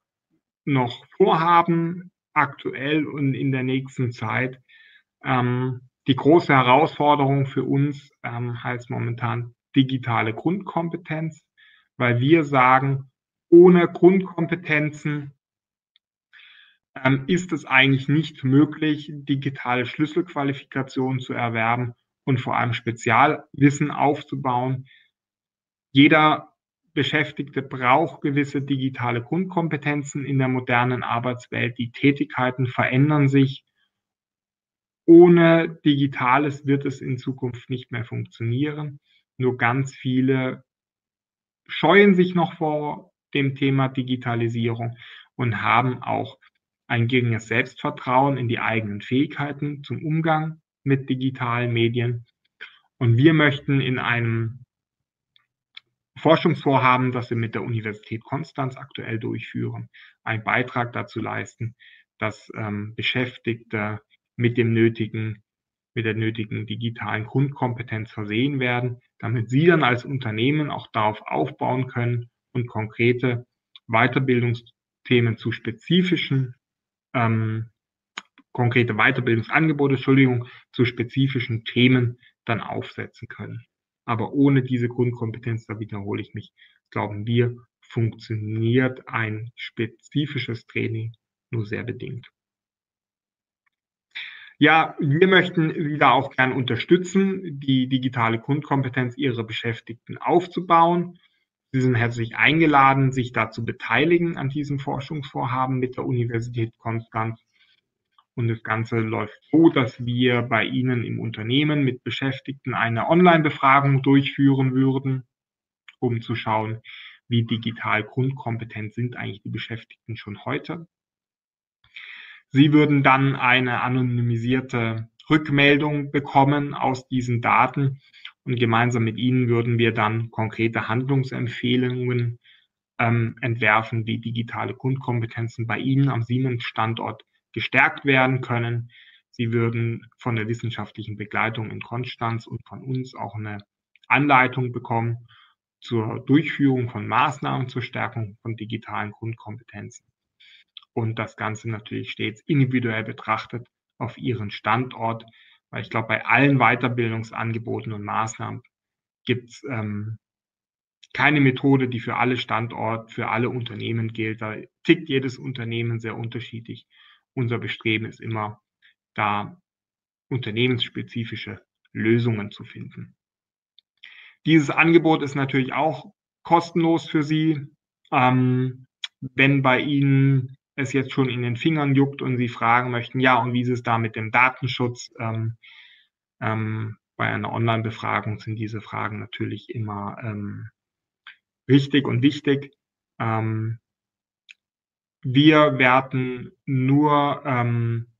noch vorhaben, aktuell und in der nächsten Zeit. Ähm, die große Herausforderung für uns ähm, heißt momentan digitale Grundkompetenz, weil wir sagen, ohne Grundkompetenzen ähm, ist es eigentlich nicht möglich, digitale Schlüsselqualifikationen zu erwerben und vor allem Spezialwissen aufzubauen. Jeder Beschäftigte braucht gewisse digitale Grundkompetenzen in der modernen Arbeitswelt. Die Tätigkeiten verändern sich. Ohne Digitales wird es in Zukunft nicht mehr funktionieren. Nur ganz viele scheuen sich noch vor dem Thema Digitalisierung und haben auch ein geringes Selbstvertrauen in die eigenen Fähigkeiten zum Umgang mit digitalen Medien. Und wir möchten in einem Forschungsvorhaben, das wir mit der Universität Konstanz aktuell durchführen, einen Beitrag dazu leisten, dass ähm, Beschäftigte mit dem nötigen, mit der nötigen digitalen Grundkompetenz versehen werden, damit sie dann als Unternehmen auch darauf aufbauen können und konkrete Weiterbildungsthemen zu spezifischen, ähm, konkrete Weiterbildungsangebote, Entschuldigung, zu spezifischen Themen dann aufsetzen können. Aber ohne diese Grundkompetenz, da wiederhole ich mich, glauben wir, funktioniert ein spezifisches Training nur sehr bedingt. Ja, wir möchten wieder auch gern unterstützen, die digitale Grundkompetenz ihrer Beschäftigten aufzubauen. Sie sind herzlich eingeladen, sich da zu beteiligen an diesem Forschungsvorhaben mit der Universität Konstanz. Und das Ganze läuft so, dass wir bei Ihnen im Unternehmen mit Beschäftigten eine Online-Befragung durchführen würden, um zu schauen, wie digital grundkompetent sind eigentlich die Beschäftigten schon heute. Sie würden dann eine anonymisierte Rückmeldung bekommen aus diesen Daten und gemeinsam mit Ihnen würden wir dann konkrete Handlungsempfehlungen ähm, entwerfen, wie digitale Grundkompetenzen bei Ihnen am Siemens-Standort gestärkt werden können. Sie würden von der wissenschaftlichen Begleitung in Konstanz und von uns auch eine Anleitung bekommen zur Durchführung von Maßnahmen zur Stärkung von digitalen Grundkompetenzen. Und das Ganze natürlich stets individuell betrachtet auf Ihren Standort, weil ich glaube, bei allen Weiterbildungsangeboten und Maßnahmen gibt es ähm, keine Methode, die für alle Standorte, für alle Unternehmen gilt. Da tickt jedes Unternehmen sehr unterschiedlich. Unser Bestreben ist immer, da unternehmensspezifische Lösungen zu finden. Dieses Angebot ist natürlich auch kostenlos für Sie. Ähm, wenn bei Ihnen es jetzt schon in den Fingern juckt und Sie fragen möchten, ja, und wie ist es da mit dem Datenschutz? Ähm, ähm, bei einer Online-Befragung sind diese Fragen natürlich immer ähm, richtig und wichtig. Ähm, wir werten nur ähm,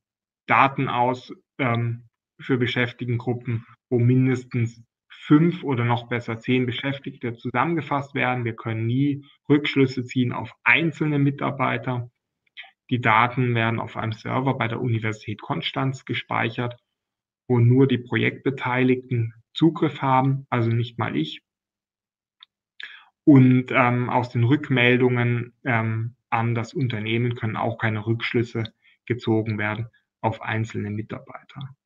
Daten aus ähm, für Beschäftigtengruppen, wo mindestens fünf oder noch besser zehn Beschäftigte zusammengefasst werden. Wir können nie Rückschlüsse ziehen auf einzelne Mitarbeiter. Die Daten werden auf einem Server bei der Universität Konstanz gespeichert, wo nur die Projektbeteiligten Zugriff haben, also nicht mal ich. Und ähm, aus den Rückmeldungen ähm, an das Unternehmen können auch keine Rückschlüsse gezogen werden auf einzelne Mitarbeiter.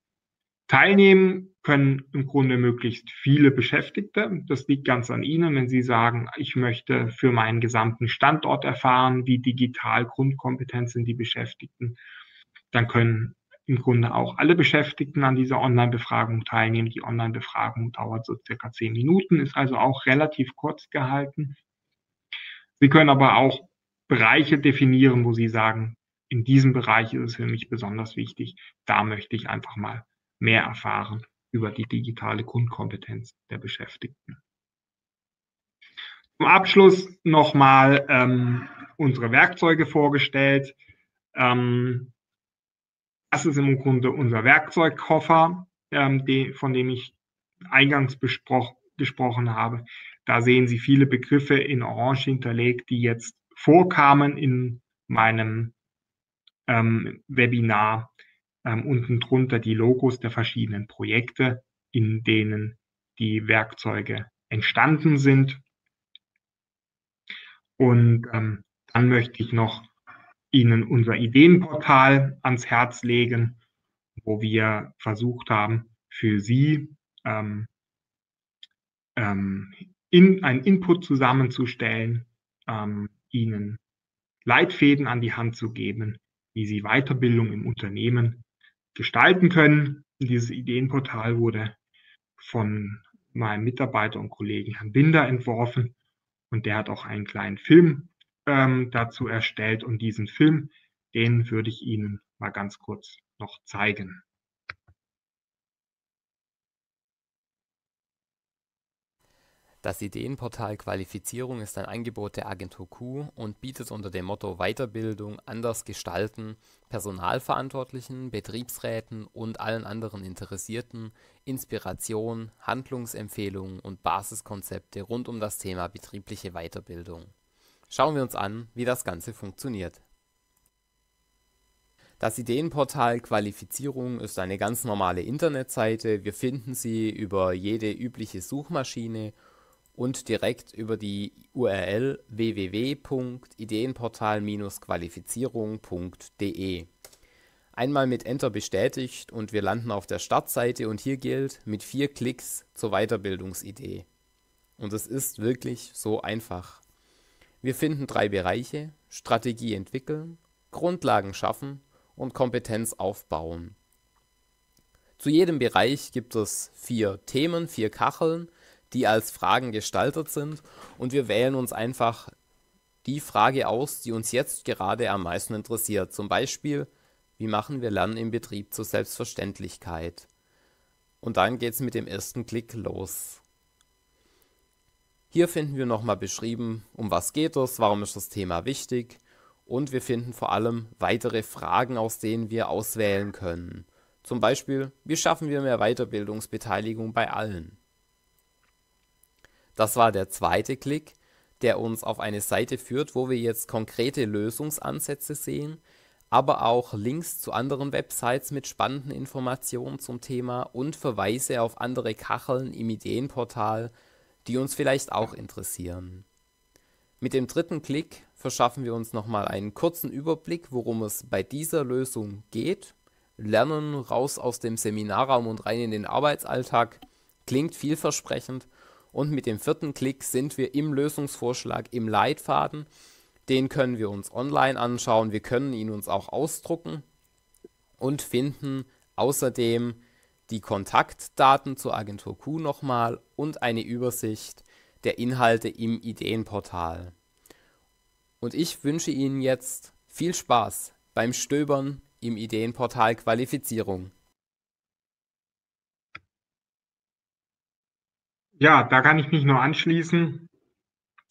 Teilnehmen können im Grunde möglichst viele Beschäftigte. Das liegt ganz an Ihnen, wenn Sie sagen, ich möchte für meinen gesamten Standort erfahren, wie digital Grundkompetenz sind die Beschäftigten. Dann können im Grunde auch alle Beschäftigten an dieser Online-Befragung teilnehmen. Die Online-Befragung dauert so circa zehn Minuten, ist also auch relativ kurz gehalten. Sie können aber auch Bereiche definieren, wo Sie sagen, in diesem Bereich ist es für mich besonders wichtig. Da möchte ich einfach mal mehr erfahren über die digitale Grundkompetenz der Beschäftigten. Zum Abschluss nochmal ähm, unsere Werkzeuge vorgestellt. Ähm, das ist im Grunde unser Werkzeugkoffer, ähm, die, von dem ich eingangs gesprochen habe. Da sehen Sie viele Begriffe in Orange hinterlegt, die jetzt vorkamen in meinem ähm, Webinar. Ähm, unten drunter die Logos der verschiedenen Projekte, in denen die Werkzeuge entstanden sind. Und ähm, dann möchte ich noch Ihnen unser Ideenportal ans Herz legen, wo wir versucht haben, für Sie ähm, ähm, in, einen Input zusammenzustellen, ähm, Ihnen Leitfäden an die Hand zu geben, wie Sie Weiterbildung im Unternehmen gestalten können. Dieses Ideenportal wurde von meinem Mitarbeiter und Kollegen Herrn Binder entworfen und der hat auch einen kleinen Film ähm, dazu erstellt und diesen Film, den würde ich Ihnen mal ganz kurz noch zeigen. Das Ideenportal Qualifizierung ist ein Angebot der Agentur Q und bietet unter dem Motto Weiterbildung, anders gestalten Personalverantwortlichen, Betriebsräten und allen anderen Interessierten Inspiration, Handlungsempfehlungen und Basiskonzepte rund um das Thema betriebliche Weiterbildung. Schauen wir uns an, wie das Ganze funktioniert. Das Ideenportal Qualifizierung ist eine ganz normale Internetseite. Wir finden sie über jede übliche Suchmaschine und direkt über die URL www.ideenportal-qualifizierung.de. Einmal mit Enter bestätigt und wir landen auf der Startseite und hier gilt mit vier Klicks zur Weiterbildungsidee. Und es ist wirklich so einfach. Wir finden drei Bereiche: Strategie entwickeln, Grundlagen schaffen und Kompetenz aufbauen. Zu jedem Bereich gibt es vier Themen, vier Kacheln die als Fragen gestaltet sind und wir wählen uns einfach die Frage aus, die uns jetzt gerade am meisten interessiert. Zum Beispiel, wie machen wir Lernen im Betrieb zur Selbstverständlichkeit. Und dann geht es mit dem ersten Klick los. Hier finden wir nochmal beschrieben, um was geht es, warum ist das Thema wichtig und wir finden vor allem weitere Fragen, aus denen wir auswählen können. Zum Beispiel, wie schaffen wir mehr Weiterbildungsbeteiligung bei allen? Das war der zweite Klick, der uns auf eine Seite führt, wo wir jetzt konkrete Lösungsansätze sehen, aber auch Links zu anderen Websites mit spannenden Informationen zum Thema und Verweise auf andere Kacheln im Ideenportal, die uns vielleicht auch interessieren. Mit dem dritten Klick verschaffen wir uns nochmal einen kurzen Überblick, worum es bei dieser Lösung geht. Lernen raus aus dem Seminarraum und rein in den Arbeitsalltag klingt vielversprechend und mit dem vierten Klick sind wir im Lösungsvorschlag im Leitfaden. Den können wir uns online anschauen. Wir können ihn uns auch ausdrucken und finden außerdem die Kontaktdaten zur Agentur Q nochmal und eine Übersicht der Inhalte im Ideenportal. Und ich wünsche Ihnen jetzt viel Spaß beim Stöbern im Ideenportal Qualifizierung. Ja, da kann ich mich nur anschließen.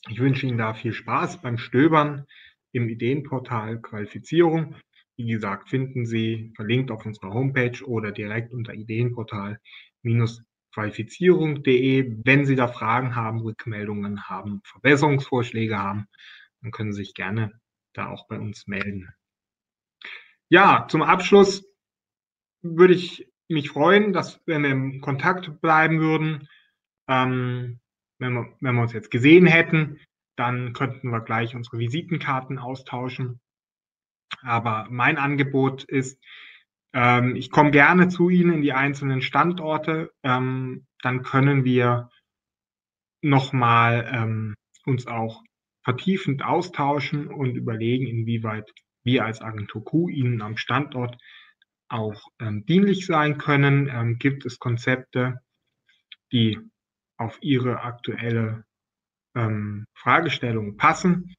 Ich wünsche Ihnen da viel Spaß beim Stöbern im Ideenportal Qualifizierung. Wie gesagt, finden Sie verlinkt auf unserer Homepage oder direkt unter Ideenportal-qualifizierung.de. Wenn Sie da Fragen haben, Rückmeldungen haben, Verbesserungsvorschläge haben, dann können Sie sich gerne da auch bei uns melden. Ja, zum Abschluss würde ich mich freuen, dass wenn wir im Kontakt bleiben würden, ähm, wenn, wir, wenn wir uns jetzt gesehen hätten, dann könnten wir gleich unsere Visitenkarten austauschen. Aber mein Angebot ist, ähm, ich komme gerne zu Ihnen in die einzelnen Standorte. Ähm, dann können wir nochmal ähm, uns auch vertiefend austauschen und überlegen, inwieweit wir als Agentur Q Ihnen am Standort auch ähm, dienlich sein können. Ähm, gibt es Konzepte, die auf ihre aktuelle ähm, Fragestellung passen.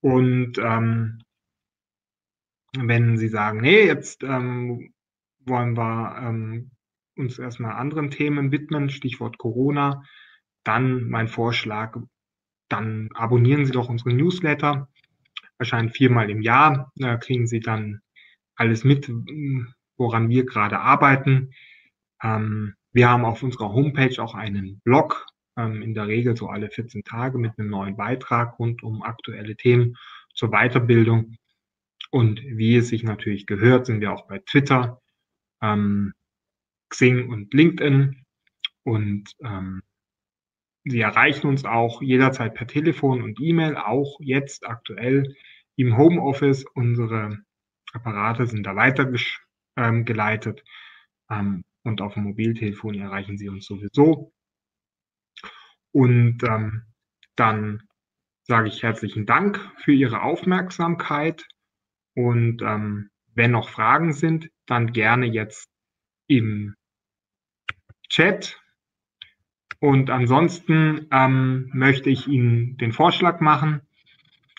Und ähm, wenn Sie sagen, nee, jetzt ähm, wollen wir ähm, uns erstmal anderen Themen widmen, Stichwort Corona, dann mein Vorschlag, dann abonnieren Sie doch unsere Newsletter. Erscheint viermal im Jahr. Da kriegen Sie dann alles mit, woran wir gerade arbeiten. Ähm, wir haben auf unserer Homepage auch einen Blog, ähm, in der Regel so alle 14 Tage mit einem neuen Beitrag rund um aktuelle Themen zur Weiterbildung. Und wie es sich natürlich gehört, sind wir auch bei Twitter, ähm, Xing und LinkedIn. Und ähm, Sie erreichen uns auch jederzeit per Telefon und E-Mail, auch jetzt aktuell im Homeoffice. Unsere Apparate sind da weitergeleitet. Ähm, und auf dem Mobiltelefon erreichen Sie uns sowieso. Und ähm, dann sage ich herzlichen Dank für Ihre Aufmerksamkeit. Und ähm, wenn noch Fragen sind, dann gerne jetzt im Chat. Und ansonsten ähm, möchte ich Ihnen den Vorschlag machen.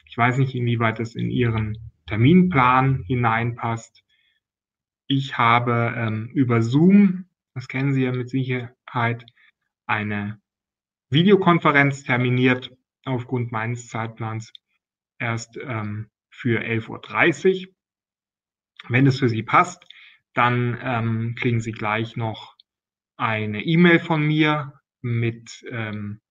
Ich weiß nicht, inwieweit es in Ihren Terminplan hineinpasst. Ich habe ähm, über Zoom, das kennen Sie ja mit Sicherheit, eine Videokonferenz terminiert aufgrund meines Zeitplans erst ähm, für 11.30 Uhr. Wenn es für Sie passt, dann ähm, kriegen Sie gleich noch eine E-Mail von mir mit ähm,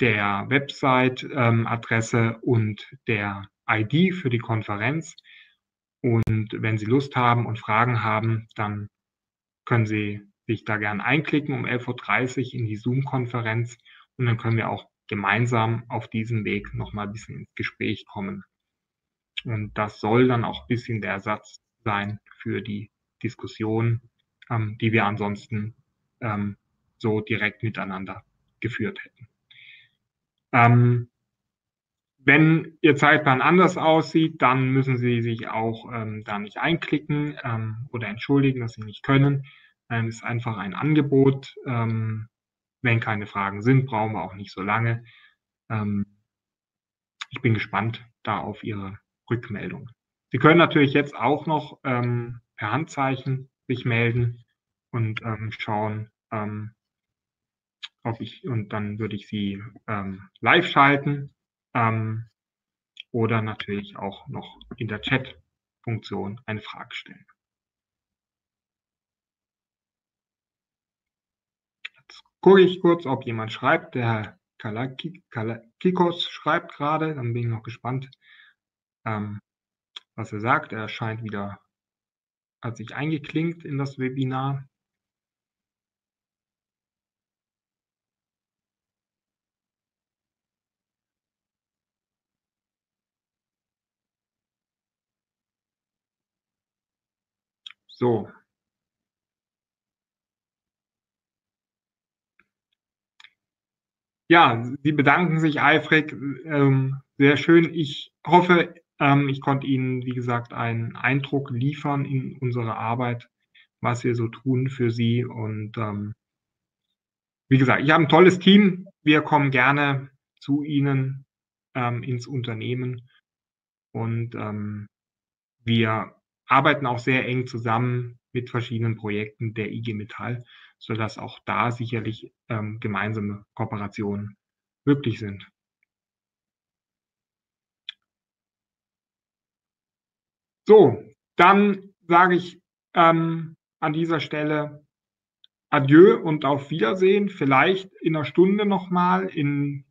der Website-Adresse ähm, und der ID für die Konferenz. Und wenn Sie Lust haben und Fragen haben, dann können Sie sich da gern einklicken um 11.30 Uhr in die Zoom-Konferenz und dann können wir auch gemeinsam auf diesem Weg nochmal ein bisschen ins Gespräch kommen. Und das soll dann auch ein bisschen der Ersatz sein für die Diskussion, ähm, die wir ansonsten ähm, so direkt miteinander geführt hätten. Ähm, wenn Ihr Zeitplan anders aussieht, dann müssen Sie sich auch ähm, da nicht einklicken ähm, oder entschuldigen, dass Sie nicht können. Ähm, ist einfach ein Angebot. Ähm, wenn keine Fragen sind, brauchen wir auch nicht so lange. Ähm, ich bin gespannt da auf Ihre Rückmeldung. Sie können natürlich jetzt auch noch ähm, per Handzeichen sich melden und ähm, schauen, ob ich, und dann würde ich Sie live schalten ähm, oder natürlich auch noch in der Chat-Funktion eine Frage stellen. Jetzt gucke ich kurz, ob jemand schreibt. Der Herr Kalakikos schreibt gerade, dann bin ich noch gespannt, ähm, was er sagt. Er scheint wieder, hat sich eingeklinkt in das Webinar. So. Ja, Sie bedanken sich eifrig. Ähm, sehr schön. Ich hoffe, ähm, ich konnte Ihnen, wie gesagt, einen Eindruck liefern in unserer Arbeit, was wir so tun für Sie. Und ähm, wie gesagt, ich habe ein tolles Team. Wir kommen gerne zu Ihnen ähm, ins Unternehmen und ähm, wir arbeiten auch sehr eng zusammen mit verschiedenen Projekten der IG Metall, sodass auch da sicherlich ähm, gemeinsame Kooperationen möglich sind. So, dann sage ich ähm, an dieser Stelle Adieu und auf Wiedersehen. Vielleicht in einer Stunde nochmal in,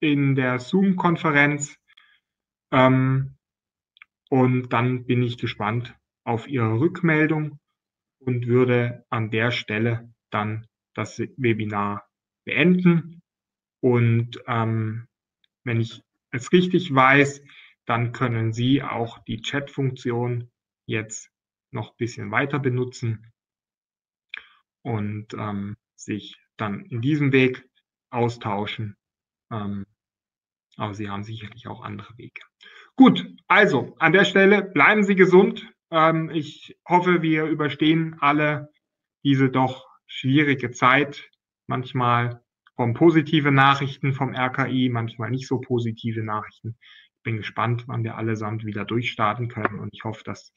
in der Zoom-Konferenz. Ähm, und dann bin ich gespannt auf Ihre Rückmeldung und würde an der Stelle dann das Webinar beenden. Und ähm, wenn ich es richtig weiß, dann können Sie auch die Chat-Funktion jetzt noch ein bisschen weiter benutzen und ähm, sich dann in diesem Weg austauschen. Ähm, aber Sie haben sicherlich auch andere Wege. Gut, also an der Stelle bleiben Sie gesund. Ähm, ich hoffe, wir überstehen alle diese doch schwierige Zeit. Manchmal kommen positive Nachrichten vom RKI, manchmal nicht so positive Nachrichten. Ich bin gespannt, wann wir allesamt wieder durchstarten können und ich hoffe, dass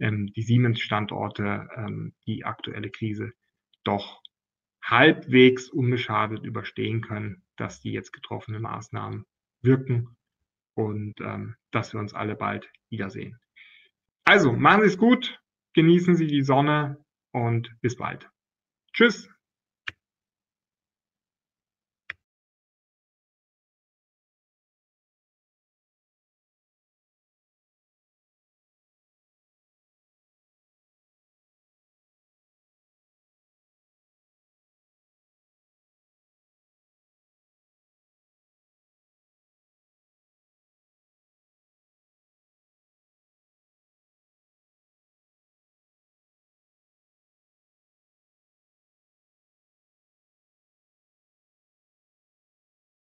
ähm, die Siemens-Standorte ähm, die aktuelle Krise doch halbwegs unbeschadet überstehen können, dass die jetzt getroffenen Maßnahmen wirken und ähm, dass wir uns alle bald wiedersehen. Also, machen Sie es gut, genießen Sie die Sonne und bis bald. Tschüss.